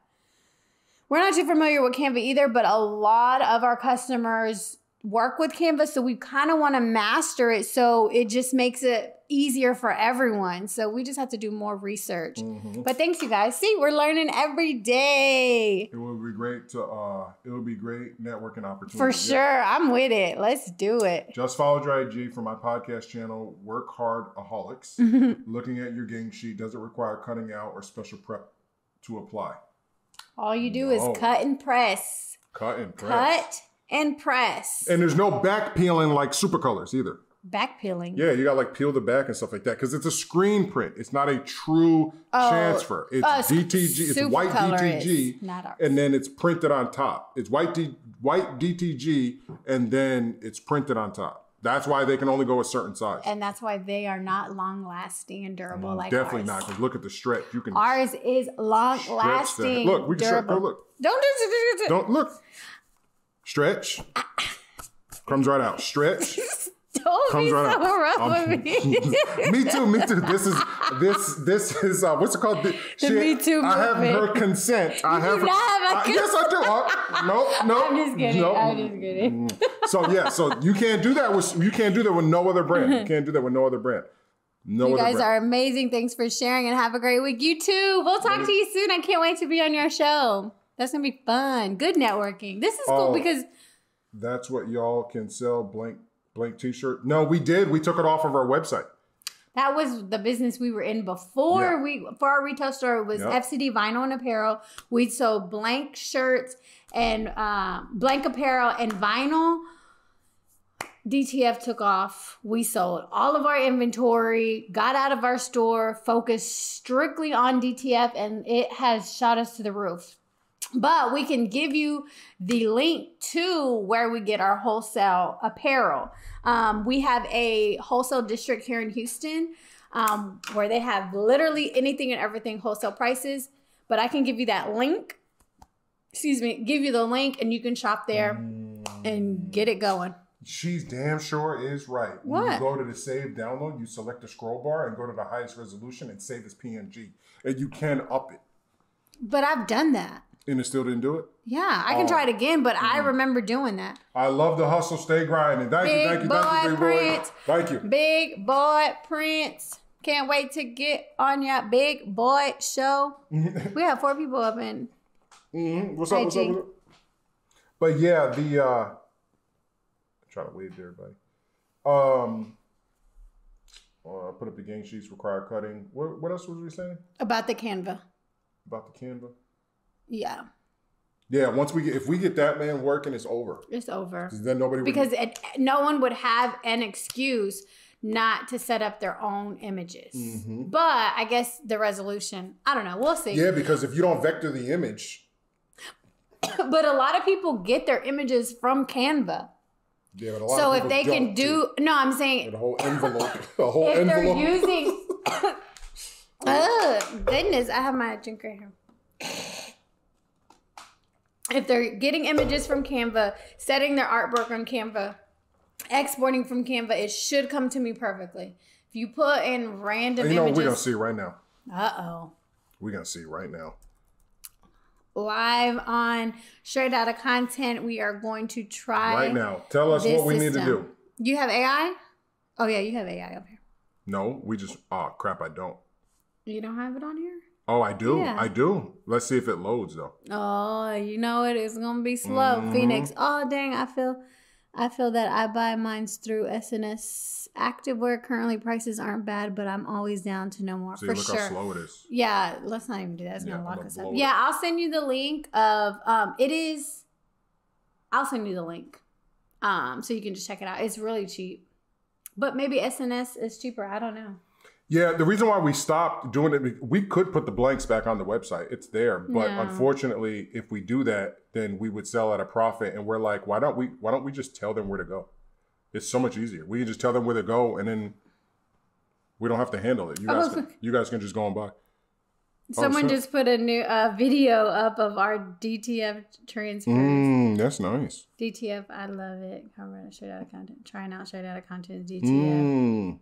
A: We're not too familiar with Canva either, but a lot of our customers work with Canva, so we kind of want to master it, so it just makes it easier for everyone. So we just have to do more research.
B: Mhm.
A: But thanks, you guys. See, we're learning every day.
B: It would be great to. uh It would be great networking opportunity.
A: For
B: Yeah.
A: sure. I'm with it. Let's do it.
B: Just follow Dry G for my podcast channel, Work Hard Aholics. Looking at your gang sheet, does it require cutting out or special prep to apply?
A: All you do
B: No.
A: is cut and press.
B: Cut and press.
A: Cut and press.
B: And there's no back peeling like Supacolors either.
A: Back peeling.
B: Yeah, you got like peel the back and stuff like that because it's a screen print. It's not a true
A: Oh,
B: transfer. It's
A: uh,
B: DTG. It's white DTG,
A: not ours.
B: and then it's printed on top. It's white D, white DTG, and then it's printed on top. That's why they can only go a certain size.
A: And that's why they are not long lasting and durable like
B: Definitely
A: ours.
B: not. Because look at the stretch. You can
A: Ours is long lasting.
B: Look, we can stretch.
A: durable.
B: Look.
A: Don't do it.
B: Don't look. Stretch. Comes right out. Stretch.
A: Don't
B: comes
A: be
B: right
A: so
B: out.
A: rough
B: Um,
A: with me.
B: me too. Me too. This is this this is uh, what's it called? The,
A: The Me Too movement.
B: I have her consent. I have.
A: do not have a
B: I- yes, I do. Uh, no, no.
A: I'm just kidding.
B: No.
A: I'm just kidding.
B: So yeah, so you can't do that with you can't do that with no other brand. You can't do that with no other brand. No
A: You guys
B: brand.
A: are amazing. Thanks for sharing and have a great week. You too. We'll talk to you soon. I can't wait to be on your show. That's gonna be fun. Good networking. This is cool
B: Oh.
A: because
B: That's what y'all can sell blank blank t-shirt. No, we did. We took it off of our website.
A: that was the business we were in before
B: Yeah.
A: we for our retail store it was
B: Yep.
A: FCD vinyl and apparel. We sold blank shirts and um, blank apparel and vinyl. DTF took off. We sold all of our inventory, got out of our store, focused strictly on DTF, and it has shot us to the roof. But we can give you the link to where we get our wholesale apparel. Um, we have a wholesale district here in Houston um, where they have literally anything and everything wholesale prices. But I can give you that link. Excuse me, give you the link and you can shop there and get it going.
B: She's damn sure is right. When
A: What?
B: you go to the save download, you select the scroll bar and go to the highest resolution and save as PNG. And you can up it.
A: But I've done that.
B: And it still didn't do it.
A: Yeah, I can
B: Oh.
A: try it again, but I remember doing that.
B: I love the hustle, stay grinding. Thank
A: Big
B: you, thank you, thank you,
A: boy
B: big boy.
A: Prince.
B: Thank you.
A: Big boy Prince. Can't wait to get on your big boy show. we have four people up in.
B: Mhm. What's up? What's up? What's up? But yeah, the uh I'm trying to wave to everybody. Um Uh, put up the gang sheets, require cutting. What, what else was we saying
A: About the Canva.
B: about the Canva?
A: Yeah,
B: Yeah, once we get if we get that man working, it's over.
A: it's over.
B: then nobody would-
A: Because it, no one would have an excuse not to set up their own images.
B: Mhm.
A: But I guess the resolution, I don't know. We'll see.
B: yeah, because if you don't vector the image,
A: but a lot of people get their images from Canva.
B: yeah, but a lot
A: So if they can
B: don't,
A: no, I'm saying
B: the whole envelope, a whole
A: if they're
B: envelope.
A: using. oh goodness! I have my drink right here. If they're getting images from Canva, setting their artwork on Canva, exporting from Canva, it should come to me perfectly. If you put in random
B: you know, we're gonna see right now.
A: uh oh.
B: We're gonna see right now.
A: Live on Straight Outta Content, we are going to try.
B: Right now, tell us what we need to do.
A: You have AI? Oh yeah, you have AI up here.
B: No, we just oh crap, I don't.
A: You don't have it on here?
B: Oh, I do.
A: Yeah.
B: I do. Let's see if it loads though.
A: Oh, you know it is gonna be slow,
B: Mhm.
A: Phoenix. Oh dang, I feel I feel that I buy mines through S&S Activewear. Currently prices aren't bad, but I'm always down to know more
B: See,
A: for
B: look
A: sure.
B: how slow it is.
A: Yeah, let's not even do that. It's
B: Yeah,
A: gonna lock us up.
B: it.
A: Yeah, I'll send you the link of um it is I'll send you the link. Um so you can just check it out. It's really cheap. But maybe S&S is cheaper. I don't know.
B: Yeah, the reason why we stopped doing it, we could put the blanks back on the website. It's there, but
A: No.
B: unfortunately, if we do that, then we would sell at a profit. And we're like, why don't we? Why don't we just tell them where to go? It's so much easier. We can just tell them where to go, and then we don't have to handle it. You guys,
A: Oh.
B: can, you guys can just go and buy.
A: Someone
B: sure.
A: just put a new uh, video up of our DTF transfers.
B: Mm, that's nice.
A: DTF, I love it. Cover Straight Outta Content. Trying out Straight Outta Content. DTF.
B: Mm,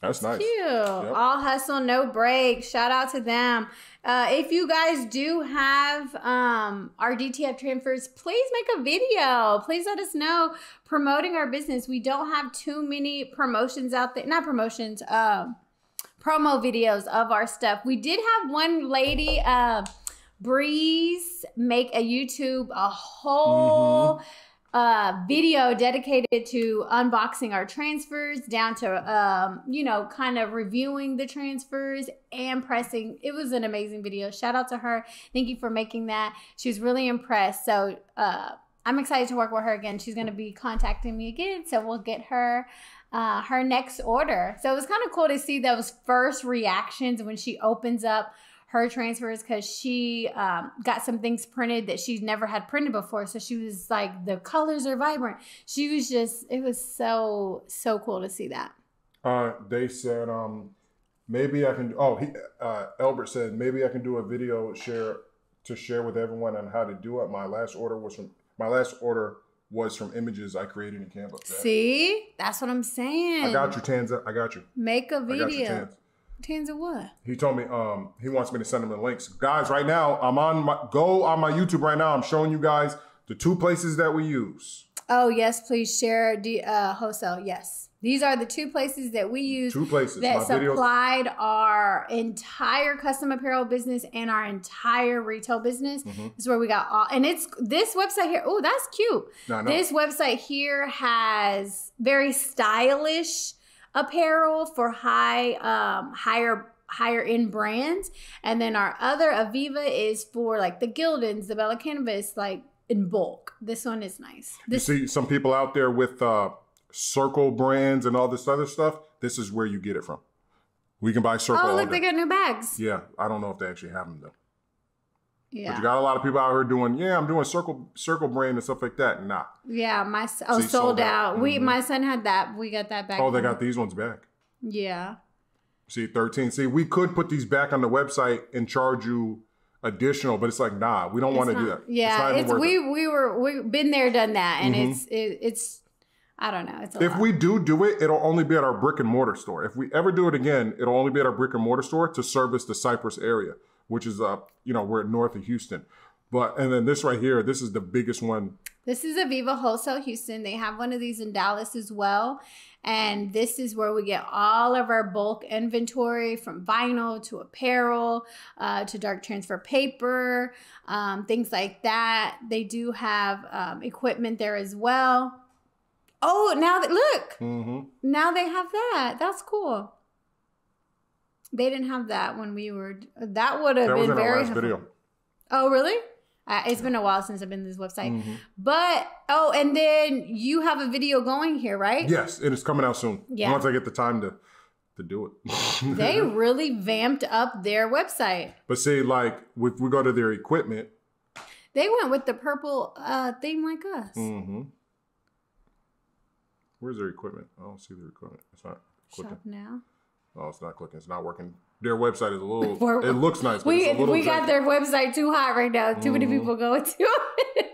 B: that's nice.
A: Cute. All hustle, no break. Shout out to them. Uh, if you guys do have um, our DTF transfers, please make a video. Please let us know promoting our business. We don't have too many promotions out there. Not promotions. Um, promo videos of our stuff. We did have one lady, uh, Breeze, make a YouTube a whole uh, video dedicated to unboxing our transfers, down to um, you know, kind of reviewing the transfers and pressing. It was an amazing video. Shout out to her. Thank you for making that. She was really impressed. So uh, I'm excited to work with her again. She's going to be contacting me again, so we'll get her uh, her next order. So it was kind of cool to see those first reactions when she opens up her transfers because she um, got some things printed that she's never had printed before. So she was like, the colors are vibrant. She was just, it was so, so cool to see that.
B: Uh, they said, um, maybe I can. Oh, he, uh, Albert said maybe I can do a video share to share with everyone on how to do it. My last order was from my last order was from images I created in Canva.
A: See? That's what I'm saying.
B: I got you, Tanza. I got you.
A: Make a
B: I got you,
A: video. Tans of what?
B: He told me um he wants me to send him the links. Guys, right now I'm on my go on my YouTube right now. I'm showing you guys the two places that we use.
A: Oh, yes, please share the uh, wholesale. Yes. These are the two places that we use
B: Two places.
A: that
B: my videos.
A: supplied our entire custom apparel business and our entire retail business.
B: Mhm.
A: This is where we got all, and it's this website here. Oh, that's cute.
B: No, no.
A: This website here has very stylish apparel for high, um, higher, higher end brands, and then our other Aviva is for like the Gildans, the Bella Canvas, like in bulk. This one is nice.
B: you see some people out there with uh circle brands and all this other stuff. This is where you get it from. We can buy circle.
A: oh look, they got new bags.
B: Yeah, I don't know if they actually have them though.
A: Yeah.
B: But you got a lot of people out here doing, yeah, I'm doing circle circle brand and stuff like that. Nah.
A: Yeah, my oh
B: See,
A: sold,
B: sold
A: out.
B: out.
A: We
B: Mhm.
A: my son had that. We got that back.
B: Oh, they got these ones back.
A: Yeah.
B: See, 13. See, we could put these back on the website and charge you additional, but it's like, nah, we don't want to do that.
A: Yeah,
B: even
A: it's, we
B: it.
A: we were we been there, done that, and
B: Mhm.
A: it's it, it's I don't know. It's a
B: If
A: lot.
B: we do do it, it'll only be at our brick and mortar store. If we ever do it again, it'll only be at our brick and mortar store to service the Cypress area, which is uh, you know, we're north of Houston. But and then this right here, this is the biggest one.
A: This is Aviva Wholesale Houston. They have one of these in Dallas as well. And this is where we get all of our bulk inventory from vinyl to apparel uh, to dark transfer paper, um, things like that. They do have um, equipment there as well. Oh, now that look,
B: Mm-hmm.
A: now they have that. That's cool. They didn't have that when we were. That would have
B: That
A: been very.
B: video.
A: Oh, really? Uh, it's been a while since I've been to this website.
B: Mhm.
A: But oh, and then you have a video going here, right?
B: Yes, it is coming out soon.
A: Yeah.
B: Once I get the time to to do it.
A: They really vamped up their website.
B: but see, like if we go to their equipment,
A: They went with the purple uh theme like us.
B: Mm-hmm. where's their equipment? I don't see their equipment. It's not clicking.
A: Shop now.
B: Oh, it's not clicking. It's not working. Their website is a little.
A: We're-
B: it looks nice, but
A: We
B: it's a little
A: we got
B: janky.
A: their website too hot right now. Too many
B: Mhm.
A: people going to it.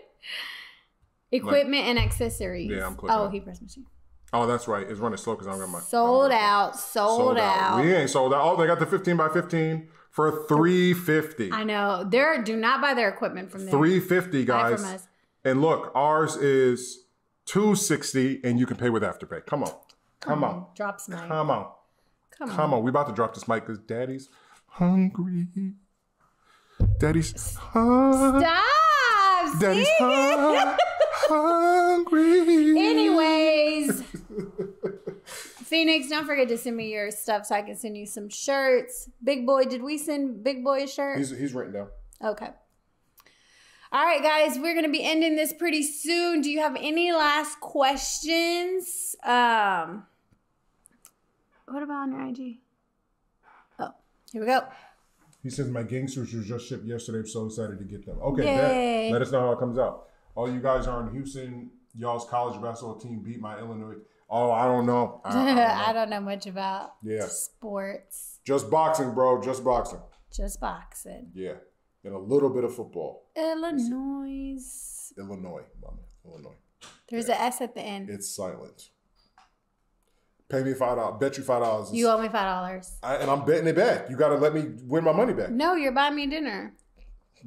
A: Equipment and accessories.
B: Yeah, I'm clicking
A: Oh, he pressed machine.
B: Oh, that's right. It's running slow because I'm got my
A: Sold out. Sold, out.
B: We ain't sold out. Oh, they got the 15 by 15 for 350.
A: I know. They're do not buy their equipment from there.
B: 350
A: Buy
B: guys. And look, ours is 260 and you can pay with Afterpay. Come on. Come on.
A: Drops mic.
B: Come on.
A: Come on.
B: Come on. We about to drop this mic because daddy's hungry. Daddy's hungry.
A: Stop.
B: Daddy's
A: see?
B: hun- hungry.
A: Anyways, Phoenix, don't forget to send me your stuff so I can send you some shirts. Big boy, did we send Big Boy a shirt?
B: He's, he's written down.
A: Okay. All right, guys, we're gonna be ending this pretty soon. Do you have any last questions? Um, what about on your IG? Oh, here we go.
B: He says my gang sheets was just shipped yesterday. I'm so excited to get them. Okay,
A: Yay.
B: let us know how it comes out. All you guys are in Houston. Y'all's college basketball team beat my Illinois. Oh, I don't know. I, I don't know.
A: I don't know much about
B: Yeah.
A: sports,
B: Just boxing, bro. Just boxing.
A: just boxing.
B: Yeah, and a little bit of football.
A: Illinois.
B: Illinois, mama. Illinois.
A: There's an S at the end.
B: It's silent. Pay me five dollars. Bet you five dollars.
A: You owe me five dollars.
B: and I'm betting it back. You got to let me win my money back.
A: No, you're buying me dinner.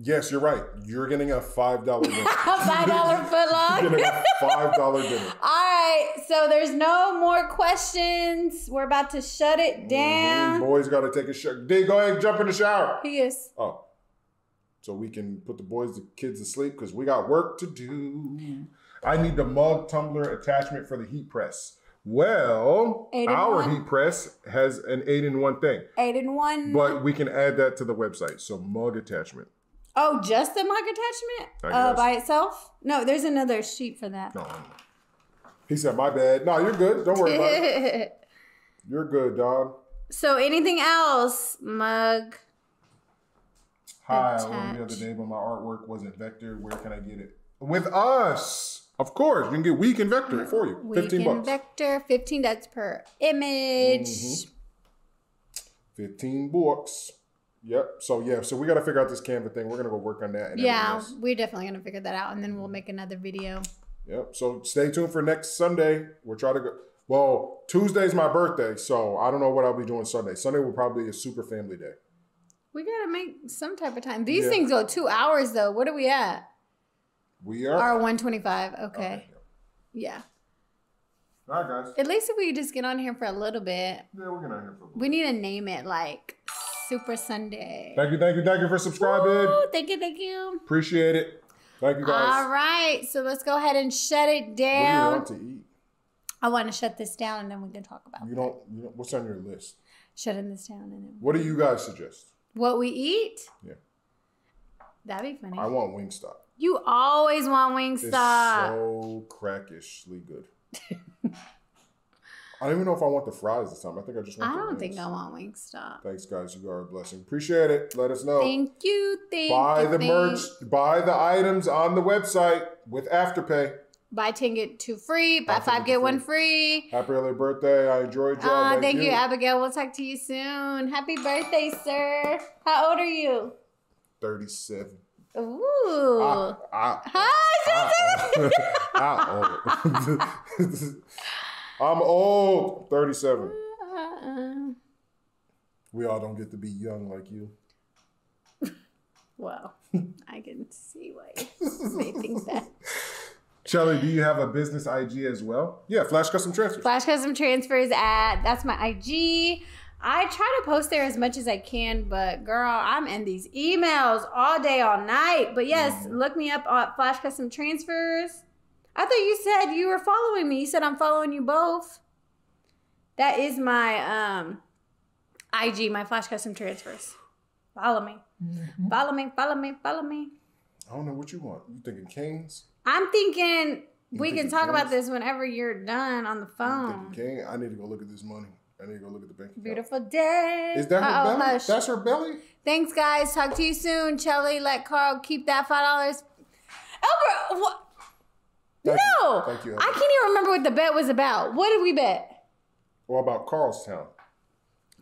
B: Yes, you're right. You're getting a five dollar dinner.
A: Five dollar foot long.
B: You're getting a five dollar dinner.
A: All right, so there's no more questions. We're about to shut it
B: Mhm.
A: down.
B: Boys got to take a shower. D, go ahead and jump in the shower.
A: He is.
B: Oh, so we can put the boys, the kids to sleep because we got work to do. I need the mug tumbler attachment for the heat press. Well, our
A: one?
B: heat press has an eight in one thing,
A: Eight in one.
B: but we can add that to the website. So mug attachment.
A: oh, just the mug attachment uh, by itself? No, there's another sheet for that.
B: No. He said, "My bad." No, you're good. Don't worry about it. You're good, dog.
A: so anything else? Mug.
B: Hi, I learned the other day when my artwork wasn't vector. Where can I get it? With us, of course. You can get Week and Vector for you. Fifteen
A: Weekend
B: bucks.
A: Vector. Fifteen. That's per image.
B: Mhm. Fifteen bucks. Yep. So yeah. So we got to figure out this Canva thing. We're gonna go work on that. And
A: Yeah, we're definitely gonna figure that out, and then we'll make another video.
B: Yep. So stay tuned for next Sunday. We're try to go. Well, Tuesday's my birthday, so I don't know what I'll be doing Sunday. Sunday will probably be a super family day.
A: We gotta make some type of time. These
B: Yeah.
A: things go two hours though. What are we at?
B: We are.
A: Twenty five. Okay.
B: Okay.
A: Yeah.
B: All right, guys.
A: At least if we just get on here for a little bit,
B: Yeah, we're gonna here for.
A: A little We need to name it like Super Sunday.
B: Thank you, thank you, thank you for subscribing.
A: Woo, thank you, thank you.
B: Appreciate it. Thank you, guys.
A: All right, so let's go ahead and shut it down.
B: What do you want to eat?
A: I want to shut this down and then we can talk about
B: You don't. You don't what's on your list?
A: shutting this down and then
B: What do you guys suggest?
A: what we eat.
B: Yeah.
A: That'd be funny.
B: I want Wingstop.
A: You always want
B: It's
A: Wingstop.
B: so crackishly good. I don't even know if I want the fries this time. I think I just want.
A: I
B: the
A: don't
B: wings.
A: think I want Wingstop.
B: Thanks, guys. You are a blessing. Appreciate it. Let us know.
A: Thank you. Thank
B: buy
A: you,
B: the
A: thank-
B: merch. Buy the items on the website with Afterpay.
A: Buy ten get two free. Buy
B: Buy
A: five get
B: get
A: one
B: free. Happy early birthday. I enjoyed y'all.
A: Uh, thank you, Abigail. We'll talk to you soon. Happy birthday, sir. How old are you?
B: Thirty-seven.
A: Ooh.
B: Ah, ah,
A: Hi,
B: ah, old. I'm old. Thirty-seven.
A: Uh,
B: We all don't get to be young like you.
A: well, I can see why may think that.
B: Shelly, do you have a business IG as well? Yeah, Flash Custom Transfers.
A: Flash custom transfers at that's my IG. I try to post there as much as I can, but girl, I'm in these emails all day, all night. But yes,
B: Mhm.
A: look me up at Flash Custom Transfers. I thought you said you were following me. You said I'm following you both. That is my um IG, my Flash Custom Transfers. Follow me. Follow me, follow me, follow me.
B: I don't know what you want. You thinking Canes?
A: I'm thinking we can talk about this whenever you're done on the phone.
B: Cane? I need to go look at this money. I need to go look at the bank account.
A: Beautiful day.
B: Is that her
A: Uh-oh,
B: belly?
A: hush.
B: That's her belly?
A: Thanks, guys. Talk to you soon. Chelly, let Carl keep that five dollars. Albert, what?
B: Thank
A: no,
B: You. Thank you.
A: I can't even remember what the bet was about. What did we bet?
B: What about Carlstown?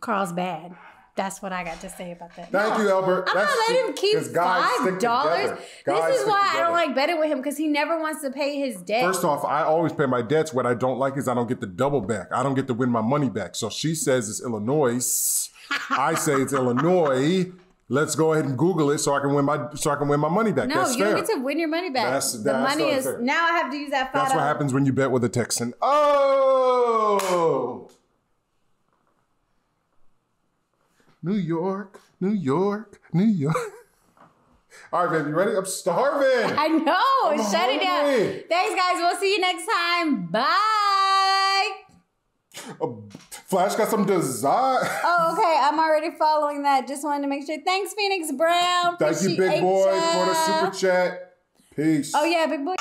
A: Carl's bad. That's what I got to say about that.
B: Thank
A: No.
B: you, Albert.
A: I'm
B: That's
A: not letting him keep
B: 'cause guys stick
A: five dollars. This is why I don't like betting with him because he never wants to pay his debt.
B: First off, I always pay my debts. What I don't like is I don't get the double back. I don't get to win my money back. So she says it's Illinois. I say it's Illinois. Let's go ahead and Google it so I can win my so I can win my money back.
A: no,
B: That's
A: you
B: fair.
A: don't get to win your money back.
B: That's-
A: the money is
B: unfair.
A: now. I have to use that five.
B: That's what happens when you bet with a Texan. Oh, New York, New York, New York. All right, baby, you ready? I'm starving.
A: I know.
B: I'm
A: Shut it down. Thanks, guys. We'll see you next time. Bye.
B: Flash got some design.
A: Oh, okay. I'm already following that. Just wanted to make sure. Thanks, Phoenix Brown.
B: Thank you, big boy, for the super chat. Peace.
A: Oh yeah, big boy.